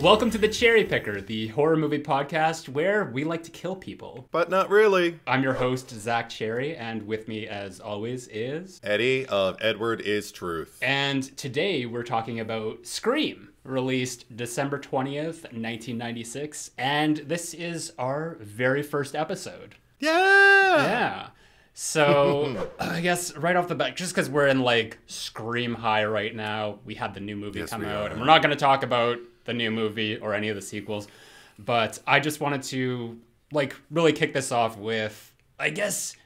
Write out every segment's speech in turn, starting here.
Welcome to the Cherry Picker, the horror movie podcast where we like to kill people. But not really. I'm your host, Zack Cherry, and with me, as always, is Eddie of Edward is Truth. And today we're talking about Scream, released December 20th, 1996. And this is our very first episode. Yeah! Yeah. So I guess right off the bat, just because we're in like Scream High right now, we had the new movie Yes, come out, are. and we're not going to talk about the new movie or any of the sequels. But I just wanted to like really kick this off with, I guess,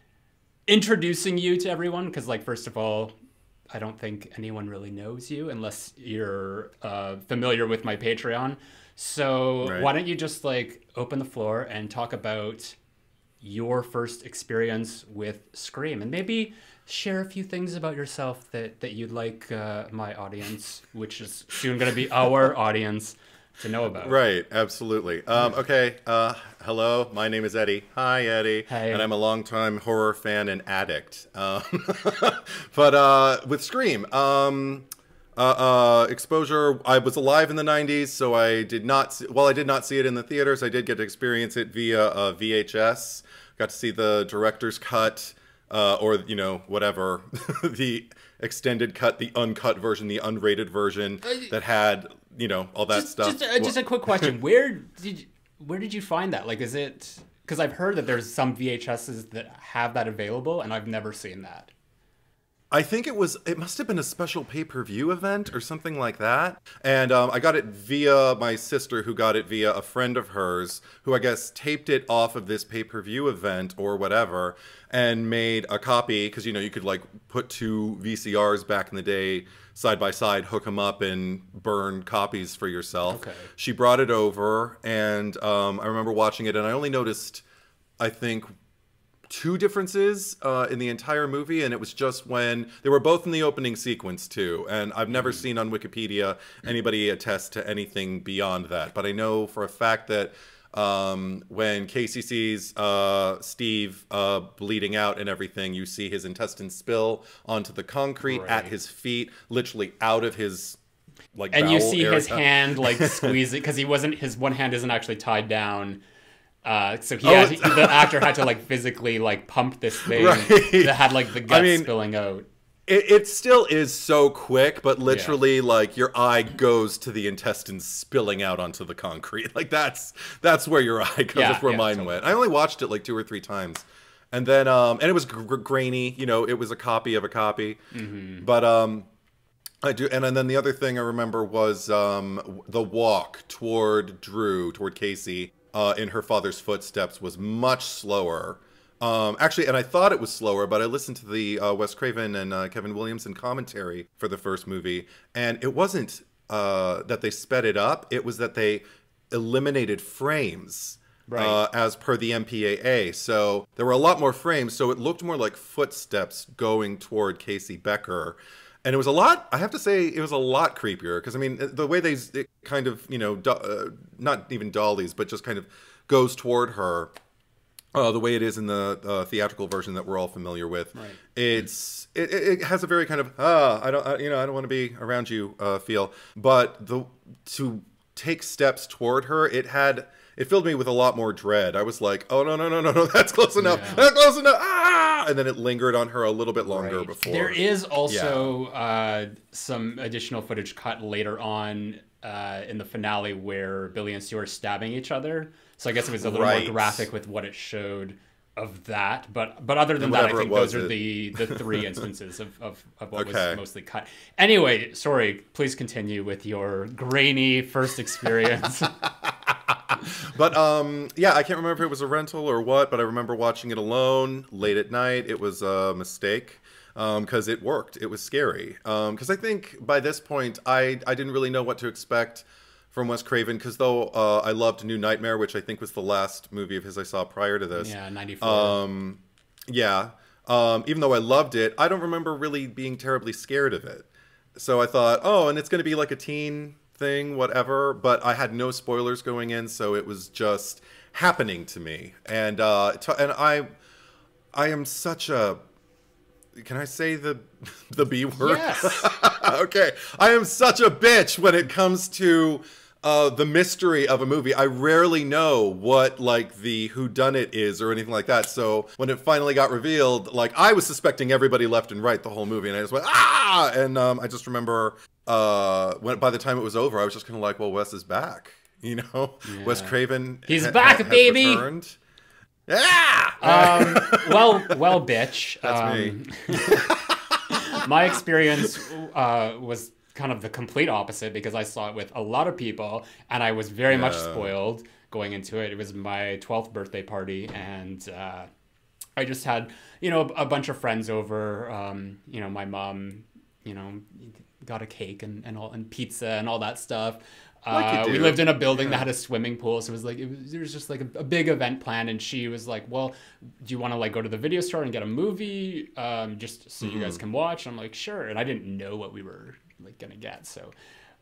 introducing you to everyone. Because like first of all, I don't think anyone really knows you unless you're uh, familiar with my Patreon. So Right. why don't you just like open the floor and talk about your first experience with Scream and maybe share a few things about yourself that, that you'd like uh, my audience, which is soon going to be our audience, to know about. Right, absolutely. Um, okay, uh, hello, my name is Eddie. Hi, Eddie. Hey. And I'm a longtime horror fan and addict. Um, but uh, with Scream, um, uh, uh, exposure, I was alive in the 90s, so I did not, see, well, I did not see it in the theaters. I did get to experience it via uh, VHS. Got to see the director's cut, uh, or, you know, whatever, the extended cut, the uncut version, the unrated version that had, you know, all that Just, stuff. just, uh, just a quick question: Where did you, where did you find that? Like, is it because I've heard that there's some VHSs that have that available, and I've never seen that. I think it was. It must have been a special pay per view event or something like that. And um, I got it via my sister, who got it via a friend of hers, who I guess taped it off of this pay per view event or whatever, and made a copy because you know you could like put two VCRs back in the day side by side, hook them up, and burn copies for yourself. Okay. She brought it over, and um, I remember watching it, and I only noticed, I think, two differences uh, in the entire movie, and it was just when they were both in the opening sequence too. And I've never seen on Wikipedia anybody attest to anything beyond that, but I know for a fact that. Um, when Casey sees uh, Steve uh, bleeding out and everything, you see his intestines spill onto the concrete at his feet, literally out of his like. And you see his hand like squeeze it because he wasn't his one hand isn't actually tied down. Uh, so he Oh, had, it's- the actor had to like physically like pump this thing Right. that had like the guts mean, spilling out. It, it still is so quick, but literally, like your eye goes to the intestines spilling out onto the concrete. Like that's that's where your eye goes. Yeah, that's where yeah, mine totally. went. I only watched it like two or three times, and then um, and it was gr- gr- grainy. You know, it was a copy of a copy. Mm-hmm. But um, I do, and, and then the other thing I remember was um, the walk toward Drew, toward Casey, uh, in her father's footsteps was much slower. Um, actually, and I thought it was slower, but I listened to the uh, Wes Craven and uh, Kevin Williamson commentary for the first movie, and it wasn't uh, that they sped it up; it was that they eliminated frames. Right. Uh, as per the MPAA. So there were a lot more frames, so it looked more like footsteps going toward Casey Becker. And it was a lot, I have to say, it was a lot creepier because, I mean, the way they it kind of, you know, do, uh, not even dollies, but just kind of goes toward her. Uh, the way it is in the uh, theatrical version that we're all familiar with, Right. it's it, it it has a very kind of ah I don't I, you know I don't want to be around you uh, feel, but the to take steps toward her, it had it filled me with a lot more dread. I was like, oh no no no no no that's close enough, Yeah. that's close enough, ah, and then it lingered on her a little bit longer Right. before. There is also uh, some additional footage cut later on uh, in the finale where Billy and Stu are stabbing each other. So I guess it was a little Right. more graphic with what it showed of that. But but other than that, I think was, those are it- the the three instances of, of, of what Okay. was mostly cut. Anyway, sorry. Please continue with your grainy first experience. But um, yeah, I can't remember if it was a rental or what, but I remember watching it alone late at night. It was a mistake because it worked. It was scary. Because I think by this point, I I didn't really know what to expect from Wes Craven. Because though uh, I loved New Nightmare, which I think was the last movie of his I saw prior to this. yeah, ninety four. Um, yeah. Um, even though I loved it, I don't remember really being terribly scared of it. So I thought, oh, and it's going to be like a teen thing, whatever. But I had no spoilers going in, so it was just happening to me. And uh, t- and I, I am such a. Can I say the the B word? Yes. okay. I am such a bitch when it comes to uh, the mystery of a movie. I rarely know what like the who done it is or anything like that. So when it finally got revealed, like I was suspecting everybody left and right the whole movie, and I just went ah, and um, I just remember uh, when by the time it was over, I was just kind of like, well, Wes is back. You know, yeah. Wes Craven. He's ha- back, ha- baby. Returned. Yeah. Um, well, well, bitch. That's um, me. my experience uh, was kind of the complete opposite because I saw it with a lot of people and I was very yeah. much spoiled going into it. It was my 12th birthday party and uh, I just had, you know, a, a bunch of friends over. Um, you know, my mom, you know, got a cake and, and all and pizza and all that stuff. Like uh, we lived in a building yeah. that had a swimming pool, so it was like it was, there was just like a, a, big event plan. And she was like, "Well, do you want to like go to the video store and get a movie, um, just so mm-hmm. you guys mm-hmm. can watch?" And I'm like, "Sure." And I didn't know what we were like gonna get, so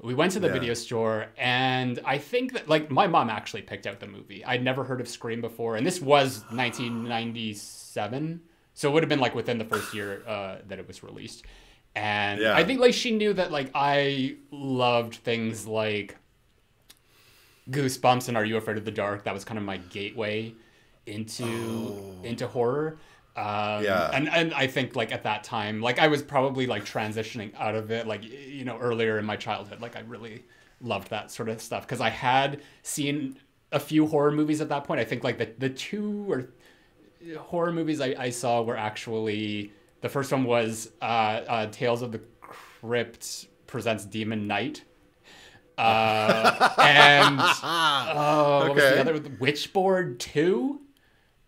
we went to the yeah. video store, and I think that like my mom actually picked out the movie. I'd never heard of Scream before, and this was 1997, so it would have been like within the first year uh, that it was released. And yeah. I think like she knew that like I loved things like Goosebumps and Are You Afraid of the Dark? That was kind of my gateway into oh. into horror. Um, yeah. And and I think like at that time, like I was probably like transitioning out of it, like you know earlier in my childhood, like I really loved that sort of stuff because I had seen a few horror movies at that point. I think like the the two or horror movies I, I saw were actually the first one was uh, uh, Tales of the Crypt presents Demon Knight uh, and oh, okay. what was the other? Witchboard Two.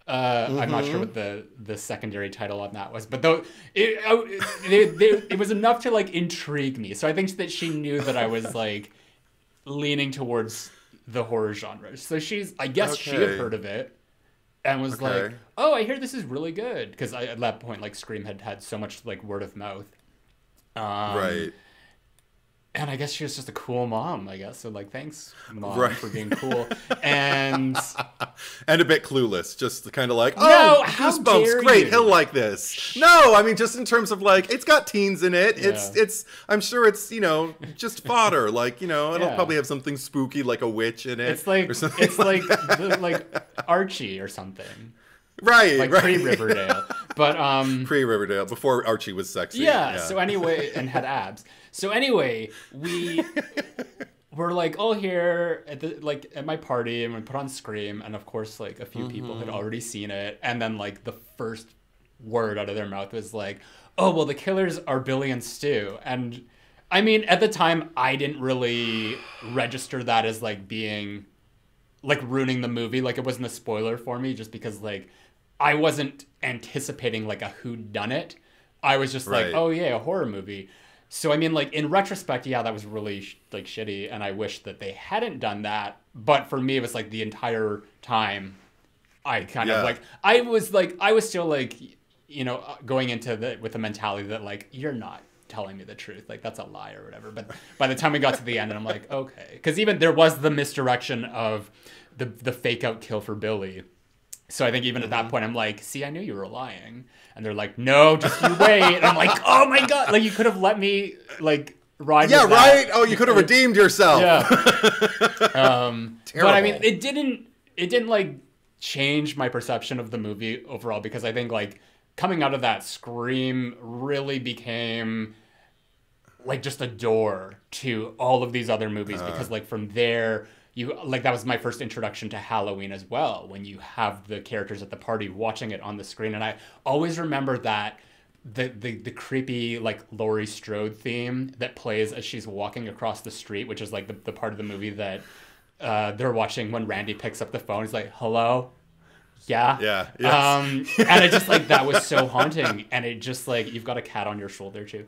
Uh, mm-hmm. I'm not sure mm-hmm. what the the secondary title on that was, but though it, oh, it, it, it was enough to like intrigue me. So I think that she knew that I was like leaning towards the horror genre. So she's, I guess, okay. she had heard of it and was okay. like, "Oh, I hear this is really good." Because at that point, like Scream had had so much like word of mouth. Um, right and I guess she was just a cool mom, I guess. So like, thanks, mom, right. for being cool, and and a bit clueless, just kind of like, oh, no, goosebumps, great, you? he'll like this. No, I mean, just in terms of like, it's got teens in it. Yeah. It's it's. I'm sure it's you know just fodder. like you know, it'll yeah. probably have something spooky like a witch in it. It's like it's like the, like Archie or something. Right, like right. pre Riverdale, but um, pre Riverdale before Archie was sexy. Yeah, yeah. So anyway, and had abs. So anyway, we were like all here at the like at my party, and we put on Scream, and of course, like a few mm-hmm. people had mm-hmm. already seen it, and then like the first word out of their mouth was like, "Oh, well, the killers are Billy and Stu," and I mean, at the time, I didn't really register that as like being like ruining the movie. Like it wasn't a spoiler for me, just because like I wasn't anticipating like a who done it. I was just right. like, oh yeah, a horror movie. So I mean, like in retrospect, yeah, that was really sh- like shitty, and I wish that they hadn't done that. But for me, it was like the entire time, I kind yeah. of like I was like I was still like you know uh, going into the with the mentality that like you're not telling me the truth, like that's a lie or whatever. But by the time we got to the end, and I'm like, okay, because even there was the misdirection of the the fake out kill for Billy. So I think even at that mm-hmm. point, I'm like, see, I knew you were lying and they're like, "No, just you wait." and I'm like, "Oh my god!" Like you could have let me like ride. Yeah, right. Oh, you could have redeemed yourself. Yeah. um, Terrible. But I mean, it didn't. It didn't like change my perception of the movie overall because I think like coming out of that, Scream really became like just a door to all of these other movies uh. because like from there you like that was my first introduction to Halloween as well when you have the characters at the party watching it on the screen. And I always remember that the the, the creepy like Laurie Strode theme that plays as she's walking across the street which is like the, the part of the movie that uh, they're watching when Randy picks up the phone. He's like hello? Yeah. Yeah yes. um and it just like that was so haunting. And it just like you've got a cat on your shoulder too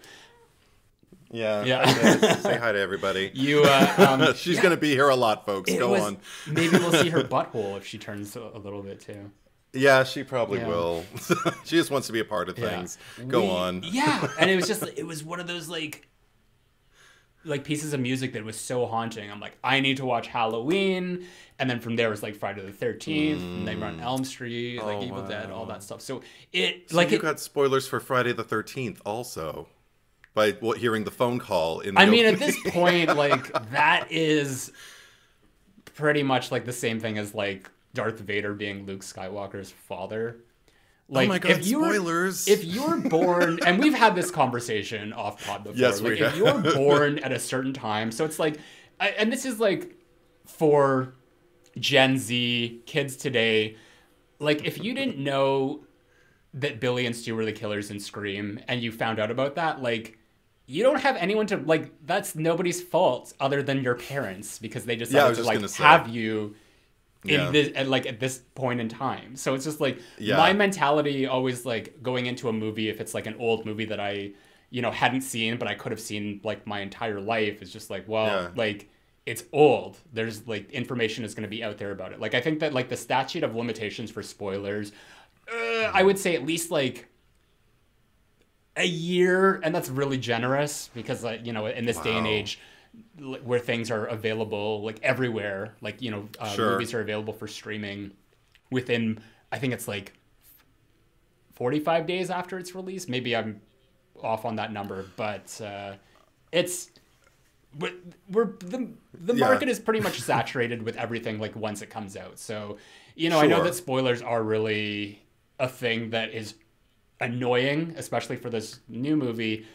yeah. Yeah. say hi to everybody. You. Uh, um, She's yeah. gonna be here a lot, folks. It Go was, on. maybe we'll see her butthole if she turns a, a little bit too. Yeah, she probably yeah. will. she just wants to be a part of things. Yeah. Go we, on. Yeah, and it was just it was one of those like like pieces of music that was so haunting. I'm like, I need to watch Halloween, and then from there was like Friday the Thirteenth, mm. Nightmare on Elm Street, like oh, Evil wow. Dead, all that stuff. So it so like you it, got spoilers for Friday the Thirteenth also by hearing the phone call in the I mean at this point like that is pretty much like the same thing as like Darth Vader being Luke Skywalker's father. Oh like, oh my god, if you were, spoilers. if you were born, and we've had this conversation off pod before, Yes, like we if have. you're born at a certain time, so it's like, and this is like for Gen Z kids today, like if you didn't know that Billy and Stu were the killers in Scream, and you found out about that, like. You don't have anyone to like. That's nobody's fault other than your parents because they Yeah, decided was to just like have you in Yeah. this at like at this point in time. So it's just like Yeah. my mentality always like going into a movie if it's like an old movie that I you know hadn't seen but I could have seen like my entire life is just like well Yeah. like it's old. There's like information is going to be out there about it. Like I think that like the statute of limitations for spoilers uh, I would say at least like a year and that's really generous because like you know in this day and age where things are available like everywhere like you know uh, Sure. movies are available for streaming within i think it's like 45 days after it's released maybe i'm off on that number but uh, it's we're, we're the, the Yeah. market is pretty much saturated with everything like once it comes out so you know i know that spoilers are really a thing that is annoying especially for this new movie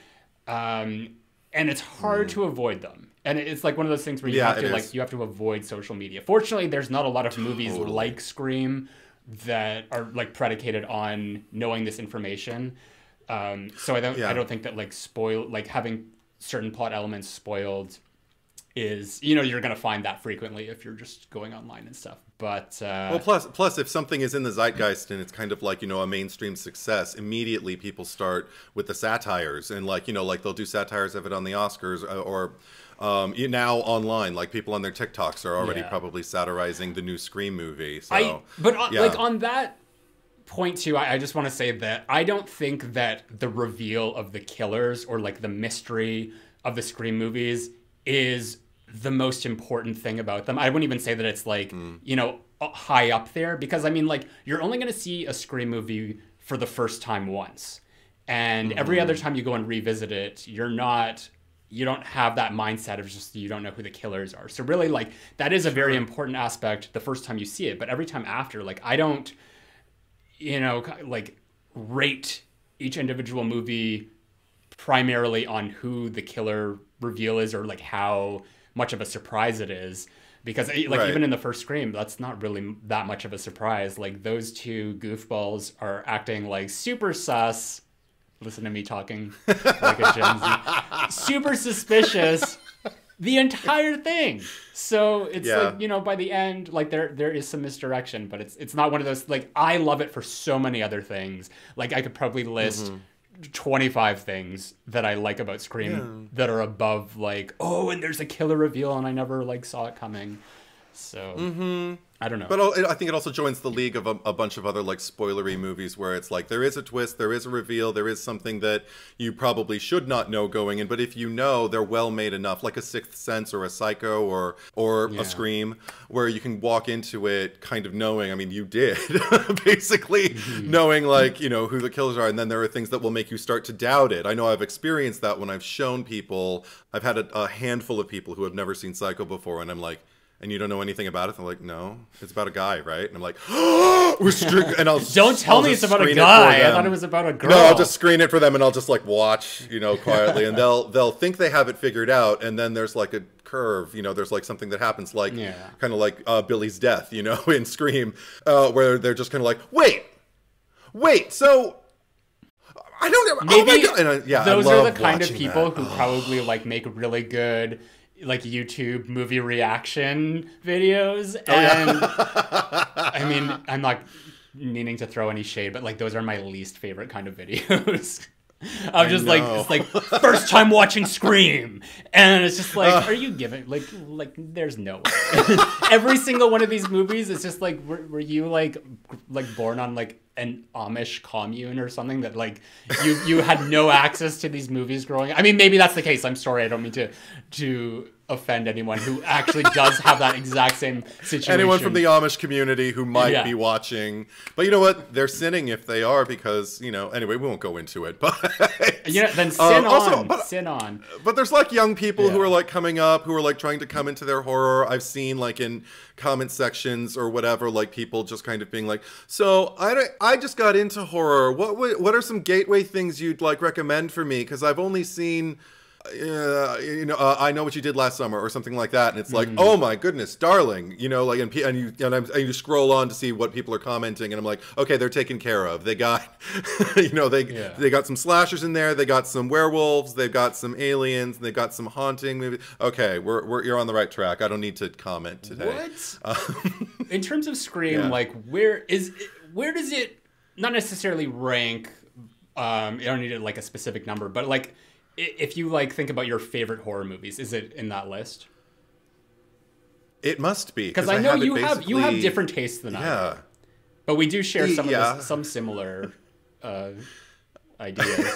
um, and it's hard to avoid them and it's like one of those things where you Mm. Yeah, have to like is. you have to avoid social media fortunately there's not a lot of movies like scream that are like predicated on knowing this information um, so i don't Yeah. i don't think that like spoil like having certain plot elements spoiled is you know you're gonna find that frequently if you're just going online and stuff but uh, Well, plus, plus, if something is in the zeitgeist and it's kind of like you know a mainstream success, immediately people start with the satires and like you know like they'll do satires of it on the Oscars uh, or um, now online, like people on their TikToks are already Yeah. probably satirizing the new Scream movie. So, I but on, yeah. like on that point too, I, I just want to say that I don't think that the reveal of the killers or like the mystery of the Scream movies is the most important thing about them. I wouldn't even say that it's like Hmm. you know uh, high up there because I mean like you're only gonna see a Scream movie for the first time once, and every Mm-hmm. other time you go and revisit it, you're not you don't have that mindset of just you don't know who the killers are. So really like that is a very important aspect the first time you see it, but every time after like I don't you know like rate each individual movie primarily on who the killer reveal is or like how much of a surprise it is because eh, like Right. even in the first scream that's not really that much of a surprise like those two goofballs are acting like super sus listen to me talking like a gen z super suspicious the entire thing so it's Yeah. like you know by the end like there there is some misdirection but it's it's not one of those like i love it for so many other things like i could probably list Mm-hmm. 25 things that i like about scream that are above like oh and there's a killer reveal and i never like saw it coming so i don't know But I think it also joins the league of a, a bunch of other like spoilery movies where it's like there is a twist, there is a reveal, there is something that you probably should not know going in, but if you know, they're well made enough, like a Sixth Sense or a Psycho or or Yeah. a Scream, where you can walk into it kind of knowing. I mean, you did basically Mm-hmm. knowing like you know who the killers are, and then there are things that will make you start to doubt it. I know I've experienced that when I've shown people. I've had a, a handful of people who have never seen Psycho before, and I'm like and you don't know anything about it. They're like, no, it's about a guy, right? And I'm like, we're stri-, and I'll don't tell I'll me it's about a screen it guy i thought it was about a girl No, I'll just screen it for them, and I'll just like watch, you know, quietly, and they'll they'll think they have it figured out, and then there's like a curve, you know, there's like something that happens, like Yeah. kind of like uh, Billy's death, you know, in Scream, uh, where they're just kind of like, wait, wait, so. I don't know. maybe oh my God. And I, yeah, those are the kind of people that. who probably like make really good like YouTube movie reaction videos. Oh, And I mean, I'm not meaning to throw any shade, but like those are my least favorite kind of videos. I'm just like it's like first time watching Scream, and it's just like, uh. are you giving like like there's no way. Every single one of these movies is just like, were, were you like like born on like an Amish commune or something that like you you had no access to these movies growing? I mean, maybe that's the case. I'm sorry, I don't mean to to offend anyone who actually does have that exact same situation. anyone from the Amish community who might Yeah. be watching. But you know what? They're sinning if they are because, you know, anyway, we won't go into it. But you know, then Uh, sin also, on, but- sin on. but there's like young people who are like coming up who are like trying to come into their horror. I've seen like in comment sections or whatever, like people just kind of being like, "So I I just got into horror. What what are some gateway things you'd like recommend for me? Because I've only seen." Uh, you know, uh, I know what you did last summer, or something like that, and it's like, oh my goodness, darling, you know, like, and, and you and, I'm, and you scroll on to see what people are commenting, and I'm like, okay, they're taken care of. They got, you know, they Yeah. they got some slashers in there, they got some werewolves, they've got some aliens, and they got some haunting movies. Okay, we're, we're you're on the right track. I don't need to comment today. What? in terms of Scream, Yeah. like where is where does it not necessarily rank? Um, you don't need it like a specific number, but like i- if you like think about your favorite horror movies, is it in that list? It must be Because I know have you have you have different tastes than I, do. Yeah. but we do share some Yeah. of the, some similar uh, ideas.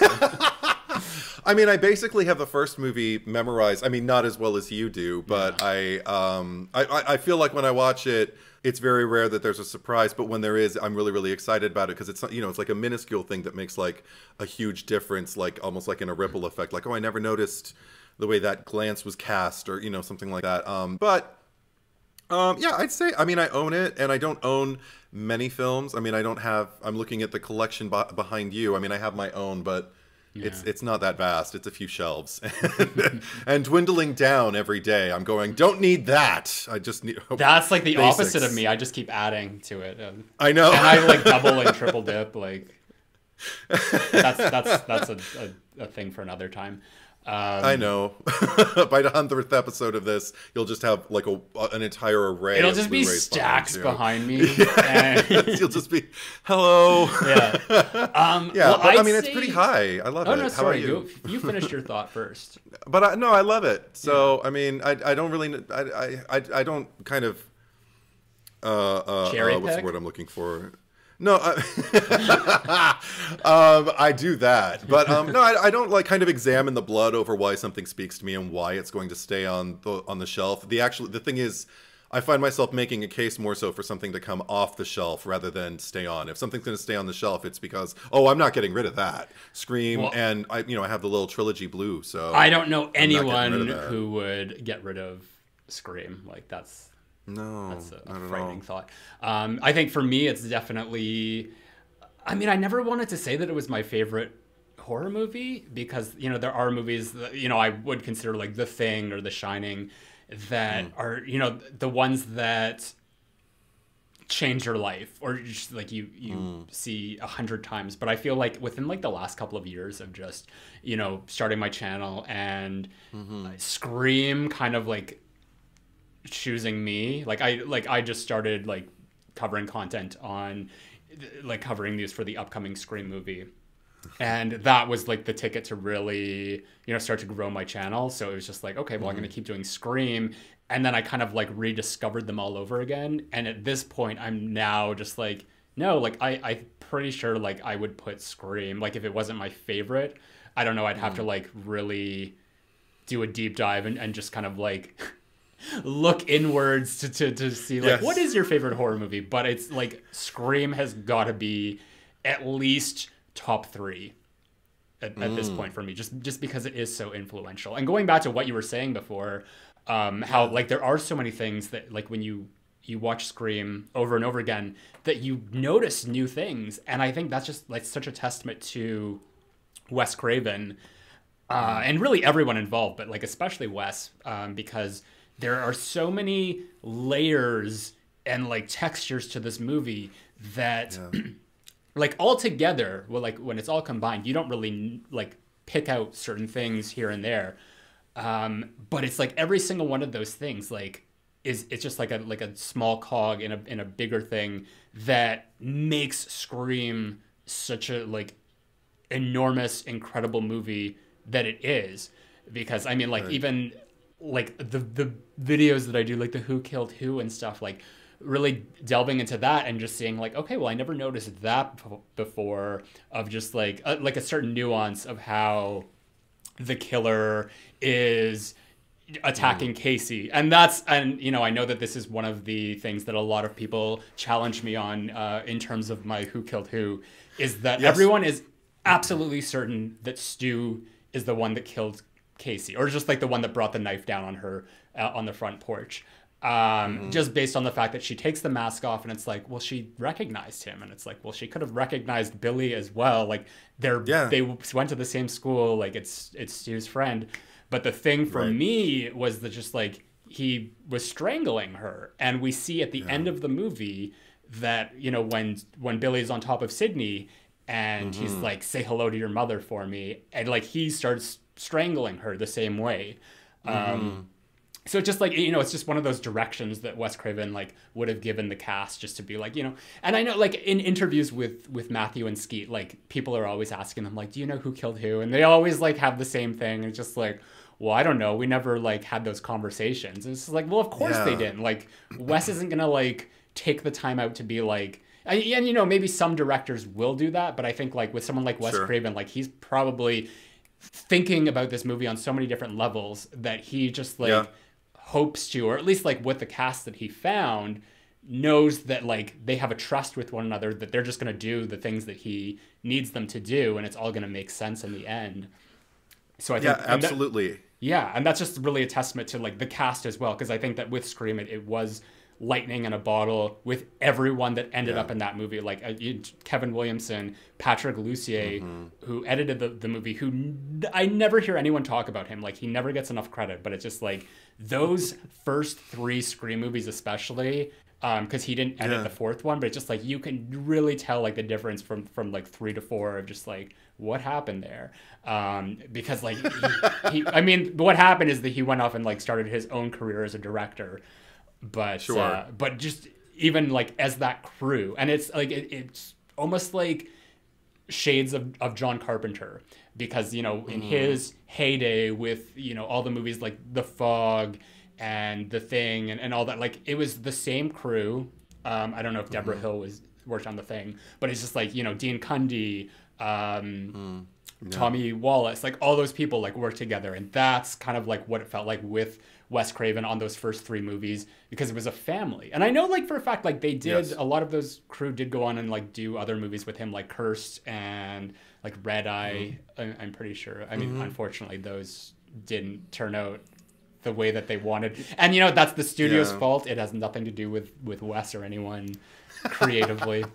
I mean, I basically have the first movie memorized. I mean, not as well as you do, but I, um, I, I, I feel like when I watch it, it's very rare that there's a surprise. But when there is, I'm really, really excited about it because it's, you know, it's like a minuscule thing that makes like a huge difference, like almost like in a ripple effect. Like, oh, I never noticed the way that glance was cast, or you know, something like that. Um, but um, yeah, I'd say. I mean, I own it, and I don't own many films. I mean, I don't have. I'm looking at the collection behind you. I mean, I have my own, but Yeah. it's not that vast. It's a few shelves, and, and dwindling down every day. I'm going. Don't need that. I just need. That's like the Basics. opposite of me. I just keep adding to it, and, I know. and I like double and triple dip. Like that's that's that's a, a, a thing for another time. Um, I know. By the hundredth episode of this, you'll just have like a an entire array. It'll of just be stacks behind behind me. and- you. you'll just be hello. yeah. Um, Yeah, well, but I mean, it's pretty high. I love Oh it. no, How sorry. about you? You you finished your thought first. But I, no, I love it. So I mean, I, I don't really I, I I I don't kind of uh, uh, uh what's the word I'm looking for? No, I, um, I do that, but um, no, I, I don't like kind of examine the blood over why something speaks to me and why it's going to stay on the on the shelf. The actual the thing is, I find myself making a case more so for something to come off the shelf rather than stay on. If something's going to stay on the shelf, it's because oh, I'm not getting rid of that. Scream Well- and I you know I have the little trilogy blue, so I don't know anyone who would get rid of Scream. Like that's no, that's a, don't frightening thought. Um, I think for me, it's definitely. I mean, I never wanted to say that it was my favorite horror movie because you know there are movies that you know I would consider like The Thing or The Shining that Hmm. are you know the ones that change your life or just like you you Hmm. see a hundred times but i feel like within like the last couple of years of just you know starting my channel and Mm-hmm. scream kind of like choosing me like i like i just started like covering content on like covering news for the upcoming scream movie. And that was like the ticket to really you know start to grow my channel. So it was just like okay well i'm mm-hmm. going to keep doing scream. And then i kind of like rediscovered them all over again. And at this point i'm now just like no like i i'm pretty sure like i would put scream like if it wasn't my favorite i don't know i'd have to mm. like really do a deep dive and, and just kind of like look inwards to, to, to see like Yes. what is your favorite horror movie? But it's like scream has got to be at least top three at, at this point for me just just because it is so influential. And going back to what you were saying before um how like there are so many things that like when you you watch scream over and over again that you notice new things. And i think that's just like such a testament to wes craven uh, and really everyone involved, but like especially Wes, um, because there are so many layers and like textures to this movie that, like all together, well, like when it's all combined, you don't really like pick out certain things here and there, um, but it's like every single one of those things, like is it's just like a like a small cog in a in a bigger thing that makes Scream such a like enormous, incredible movie that it is. Because I mean, like even like the the videos that I do, like the Who Killed Who and stuff, like really delving into that and just seeing like, okay, well, I never noticed that before. Of just like a, like a certain nuance of how the killer is attacking Casey. And that's and you know, I know that this is one of the things that a lot of people challenge me on uh, in terms of my who killed who is that Yes. everyone is absolutely certain that Stu is the one that killed Casey, or just like the one that brought the knife down on her uh, on the front porch. Um, Just based on the fact that she takes the mask off, and it's like, well, she recognized him, and it's like, well, she could have recognized Billy as well. Like they're Yeah. they went to the same school. Like it's it's Stu's friend. But the thing for Right. me was that just like he was strangling her, and we see at the end of the movie that you know when when Billy's on top of Sidney and he's Mm-hmm. like say hello to your mother for me and like he starts strangling her the same way. Mm-hmm. um so it's just like you know it's just one of those directions that Wes Craven like would have given the cast just to be like you know and I know like in interviews with with Matthew and Skeet like people are always asking them like do you know who killed who? And they always like have the same thing. It's just like well I don't know. We never like had those conversations. And it's just like well of course they didn't. Like Wes isn't gonna like take the time out to be like and, and you know maybe some directors will do that but I think like with someone like Wes Sure. Craven like he's probably thinking about this movie on so many different levels that he just like Yeah. hopes to or at least like with the cast that he found knows that like they have a trust with one another that they're just going to do the things that he needs them to do and it's all going to make sense in the end so i think Yeah, and that- absolutely. yeah, and that's just really a testament to like the cast as well, because I think that with Scream, it, it was lightning in a bottle with everyone that ended Yeah. up in that movie, like uh, you- Kevin Williamson, Patrick Lussier, who edited the, the movie. Who n- I never hear anyone talk about him. Like he never gets enough credit, but it's just like those first three Scream movies, especially. Because he didn't edit Yeah. the fourth one, but it's just like you can really tell like the difference from from like three to four of just like what happened there. Um, because like he, he, I mean, what happened is that he went off and like started his own career as a director, but Sure. uh, but just even like as that crew, and it's like it, it's almost like shades of, of John Carpenter because you know in his heyday with you know all the movies like The Fog and The Thing and, and all that like it was the same crew. Um, I don't know if Debra Hill was worked on The Thing, but it's just like you know Dean Cundey, um, Tommy Wallace, like all those people like worked together, and that's kind of like what it felt like with Wes Craven on those first three movies because it was a family. And I know like for a fact like they did Yes. a lot of those crew did go on and like do other movies with him like Cursed and like Red Eye. Mm-hmm. I, I'm pretty sure. I mean, mm-hmm. unfortunately, those didn't turn out the way that they wanted. And you know that's the studio's Yeah. fault. It has nothing to do with with Wes or anyone creatively.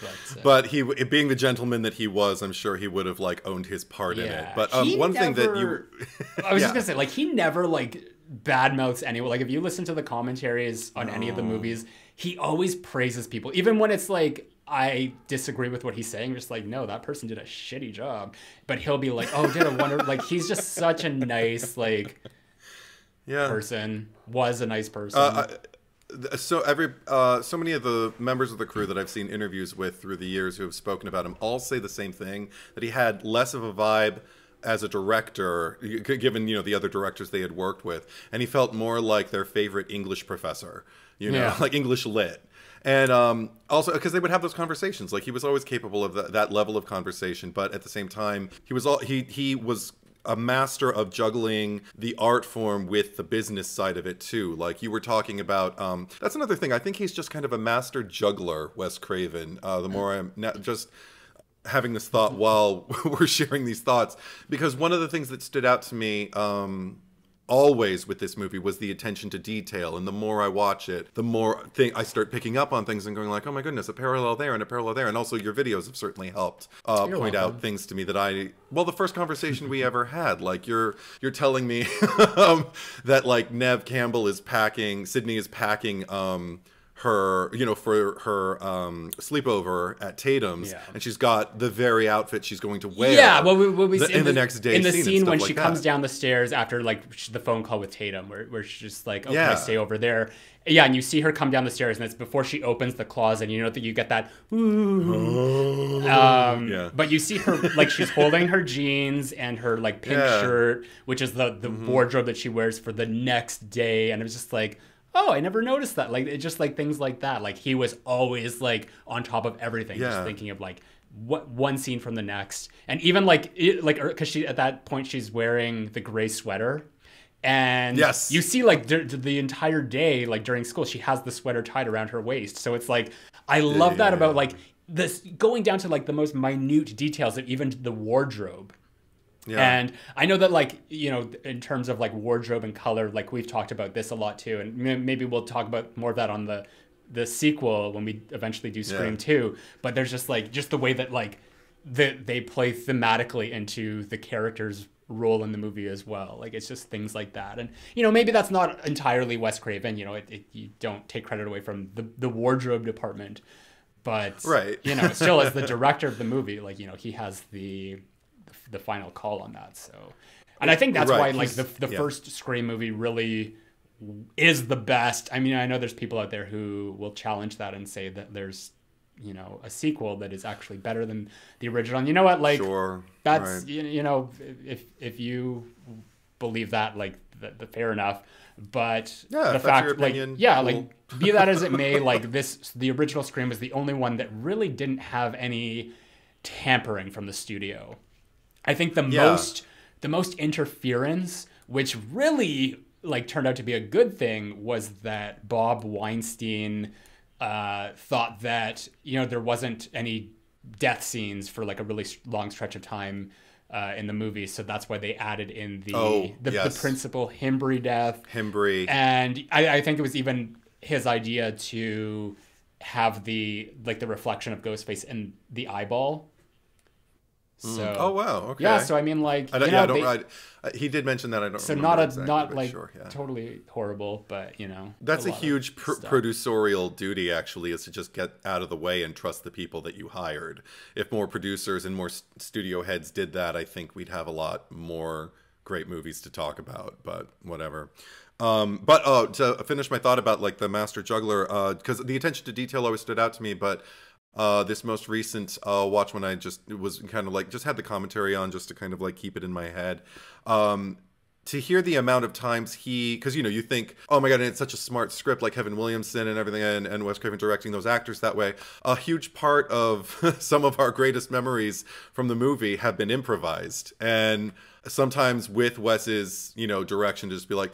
but, uh, But he, being the gentleman that he was, I'm sure he would have like owned his part in it. But um, He one thing that you, I was just gonna say, like, he never like badmouths anyone. Like, if you listen to the commentaries on any of the movies, he always praises people, even when it's like I disagree with what he's saying. Just like, no, that person did a shitty job. But he'll be like, oh, did a wonder. like, he's just such a nice like yeah, person. Was a nice person. Uh, I- th- so every uh, so many of the members of the crew that I've seen interviews with through the years who have spoken about him all say the same thing that he had less of a vibe as a director given you know the other directors they had worked with and he felt more like their favorite English professor you know Yeah. like English lit and um, also because they would have those conversations like he was always capable of that that level of conversation but at the same time he was all he he was a master of juggling the art form with the business side of it too. Like you were talking about, um, that's another thing. I think he's just kind of a master juggler, Wes Craven. Uh, the more I'm not just having this thought while we're sharing these thoughts, because one of the things that stood out to me. Um, always with this movie was the attention to detail and the more i watch it the more thing i start picking up on things and going like oh my goodness a parallel there and a parallel there and also your videos have certainly helped uh, point welcome. out things to me that I well the first conversation we ever had like you're you're telling me um, that like Neve Campbell is packing Sidney is packing um her you know for her um sleepover at Tatum's Yeah. and she's got the very outfit she's going to wear Yeah, well, we, we, we the- see in the, next day in the scene, scene when stuff she like comes that. down the stairs after like the phone call with Tatum, where, where she's just like, "Okay, I Yeah. stay over there?" Yeah, and you see her come down the stairs, and it's before she opens the closet. And you know that you get that, ooh. um, Yeah. But you see her like she's holding her jeans and her like pink Yeah. Mm-hmm. shirt, which is the the wardrobe that she wears for the next day, and it was just like. Oh, I never noticed that. Like, it just like things like that. Like, he was always like on top of everything, just thinking of like what one scene from the next, and even like it, like er, because she at that point she's wearing the gray sweater, and Yes. you see like dur- the entire day like during school she has the sweater tied around her waist. So it's like I love that Yeah. about like this going down to like the most minute details of even the wardrobe Yeah. And I know that, like, you know, in terms of like wardrobe and color, like we've talked about this a lot too, and m- maybe we'll talk about more of that on the the sequel when we eventually do Scream Yeah. 2. But there's just like just the way that like the, they play thematically into the character's role in the movie as well. Like it's just things like that, and you know maybe that's not entirely Wes Craven. You know, it, it, you don't take credit away from the the wardrobe department, but Right. you know, still as the director of the movie, like you know, he has the the final call on that. So, and I think that's Right, why like the the yeah. first Scream movie really is the best. I mean, I know there's people out there who will challenge that and say that there's you know a sequel that is actually better than the original. And you know what, like Sure. that's right. you, you know if if you believe that like the, the fair enough but Yeah, the fact like yeah cool. like be that as it may like this the original scream was the only one that really didn't have any tampering from the studio i think the Yeah. most the most interference which really like turned out to be a good thing was that bob weinstein uh, thought that you know there wasn't any death scenes for like a really long stretch of time uh, in the movie, so that's why they added in the Oh, the, the principal Himbry death, Himbry. and I, I think it was even his idea to have the like the reflection of Ghostface in the eyeball. So oh wow. Okay. yeah, so I mean like I don't, know, yeah, I don't. they- I, I- he did mention that. I don't. so not a exactly, not like sure, yeah. totally horrible, but you know That's a, of huge pr- producerial duty, actually, is to just get out of the way and trust the people that you hired. If more producers and more studio heads did that, I think we'd have a lot more great movies to talk about. But whatever. Um, but uh, to finish my thought about like the Master Juggler, because the attention to detail always stood out to me, but. Uh, this most recent uh, watch when I just was kind of like just had the commentary on just to kind of like keep it in my head. Um, to hear the amount of times he because you know you think oh my god and it's such a smart script like kevin williamson and everything and, and wes craven directing those actors that way a huge part of some of our greatest memories from the movie have been improvised and sometimes with wes's you know direction to just be like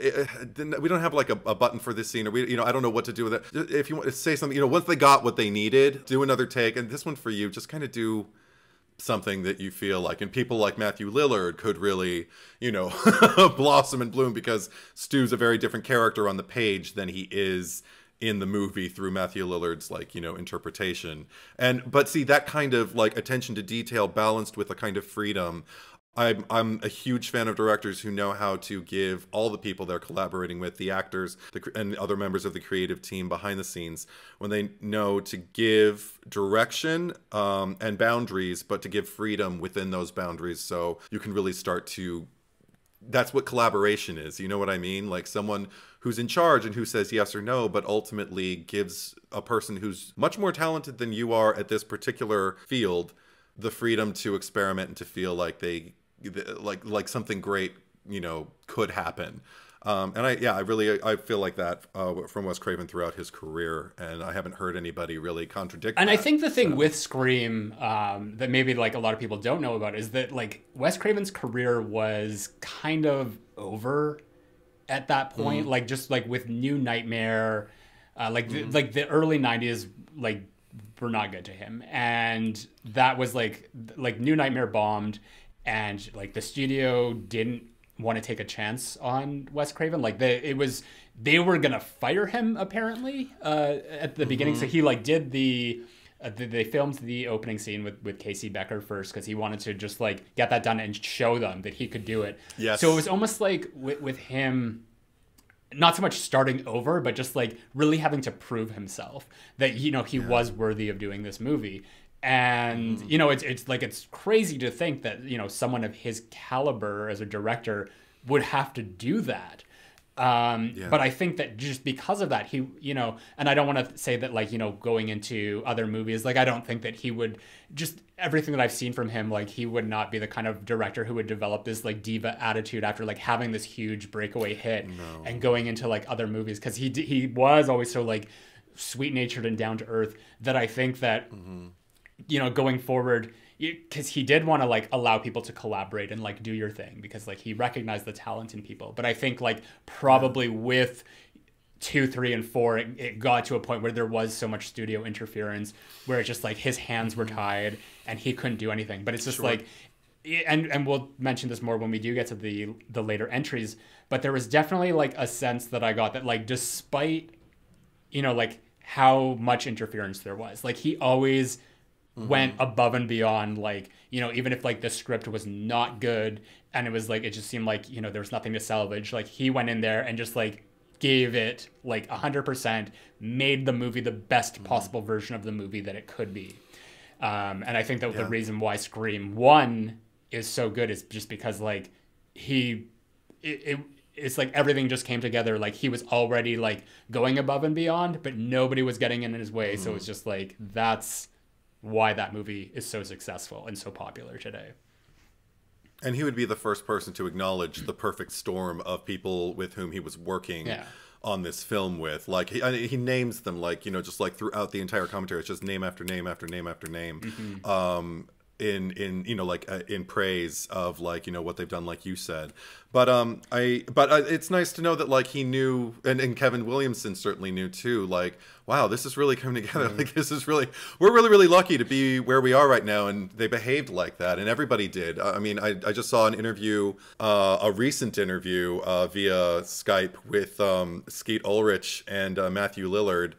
eh, eh, we don't have like a, a button for this scene or we you know i don't know what to do with it. If you want to say something you know once they got what they needed do another take. And this one for you just kind of do something that you feel like. And people like Matthew Lillard could really, you know, blossom and bloom because Stu's a very different character on the page than he is in the movie through Matthew Lillard's like, you know, interpretation. And but see that kind of like attention to detail balanced with a kind of freedom I'm I'm a huge fan of directors who know how to give all the people they're collaborating with, the actors, the, and other members of the creative team behind the scenes, when they know to give direction um, and boundaries, but to give freedom within those boundaries, so you can really start to. That's what collaboration is. You know what I mean? Like someone who's in charge and who says yes or no, but ultimately gives a person who's much more talented than you are at this particular field the freedom to experiment and to feel like they like like something great you know could happen um, and I yeah I really I feel like that uh, from Wes Craven throughout his career and I haven't heard anybody really contradict And I think the thing with Scream um, that maybe like a lot of people don't know about is that like Wes Craven's career was kind of over at that Mm-hmm. point. Like just like with New Nightmare, uh, like Mm-hmm. the, like the early '90s, like were not good to him, and that was like like New Nightmare bombed, and like the studio didn't want to take a chance on Wes Craven. Like the it was they were gonna fire him apparently uh, at the beginning. Mm-hmm. So he like did the. Uh, they- they filmed the opening scene with, with Casey Becker first because he wanted to just like get that done and show them that he could do it. Yes. So it was almost like with, with him, not so much starting over, but just like really having to prove himself that you know he was worthy of doing this movie. And Mm-hmm. you know, it's it's like it's crazy to think that you know someone of his caliber as a director would have to do that. Um, Yeah. But I think that just because of that, he, you know, and I don't want to say that like, you know, going into other movies, like, I don't think that he would just everything that I've seen from him, like, he would not be the kind of director who would develop this like diva attitude after like having this huge breakaway hit and going into like other movies. Cause he, he was always so like sweet natured and down to earth that I think that, you know, going forward, because he did want to like allow people to collaborate and like do your thing because like he recognized the talent in people. But I think like probably with two, three, and four, it, it got to a point where there was so much studio interference where it's just like his hands were mm-hmm. tied and he couldn't do anything. But it's just like and and we'll mention this more when we do get to the the later entries but there was definitely like a sense that i got that like despite you know like how much interference there was like he always mm-hmm. went above and beyond like you know even if like the script was not good and it was like it just seemed like you know there was nothing to salvage like he went in there and just like gave it like 100% made the movie the best mm-hmm. possible version of the movie that it could be um, and i think that yeah. the reason why scream 1 is so good is just because like he it, it it's like everything just came together like he was already like going above and beyond but nobody was getting in his way mm. so it's just like that's why that movie is so successful and so popular today and he would be the first person to acknowledge the perfect storm of people with whom he was working yeah. on this film with like he, he names them like you know just like throughout the entire commentary it's just name after name after name after name mm-hmm. um in in you know like uh, in praise of like you know what they've done like you said. But um i but uh, it's nice to know that like he knew and, and kevin williamson certainly knew too like wow this is really coming together. Mm-hmm. like this is really we're really really lucky to be where we are right now and they behaved like that and everybody did. I mean i, I just saw an interview uh, a recent interview uh, via skype with um, skeet ulrich and uh, matthew lillard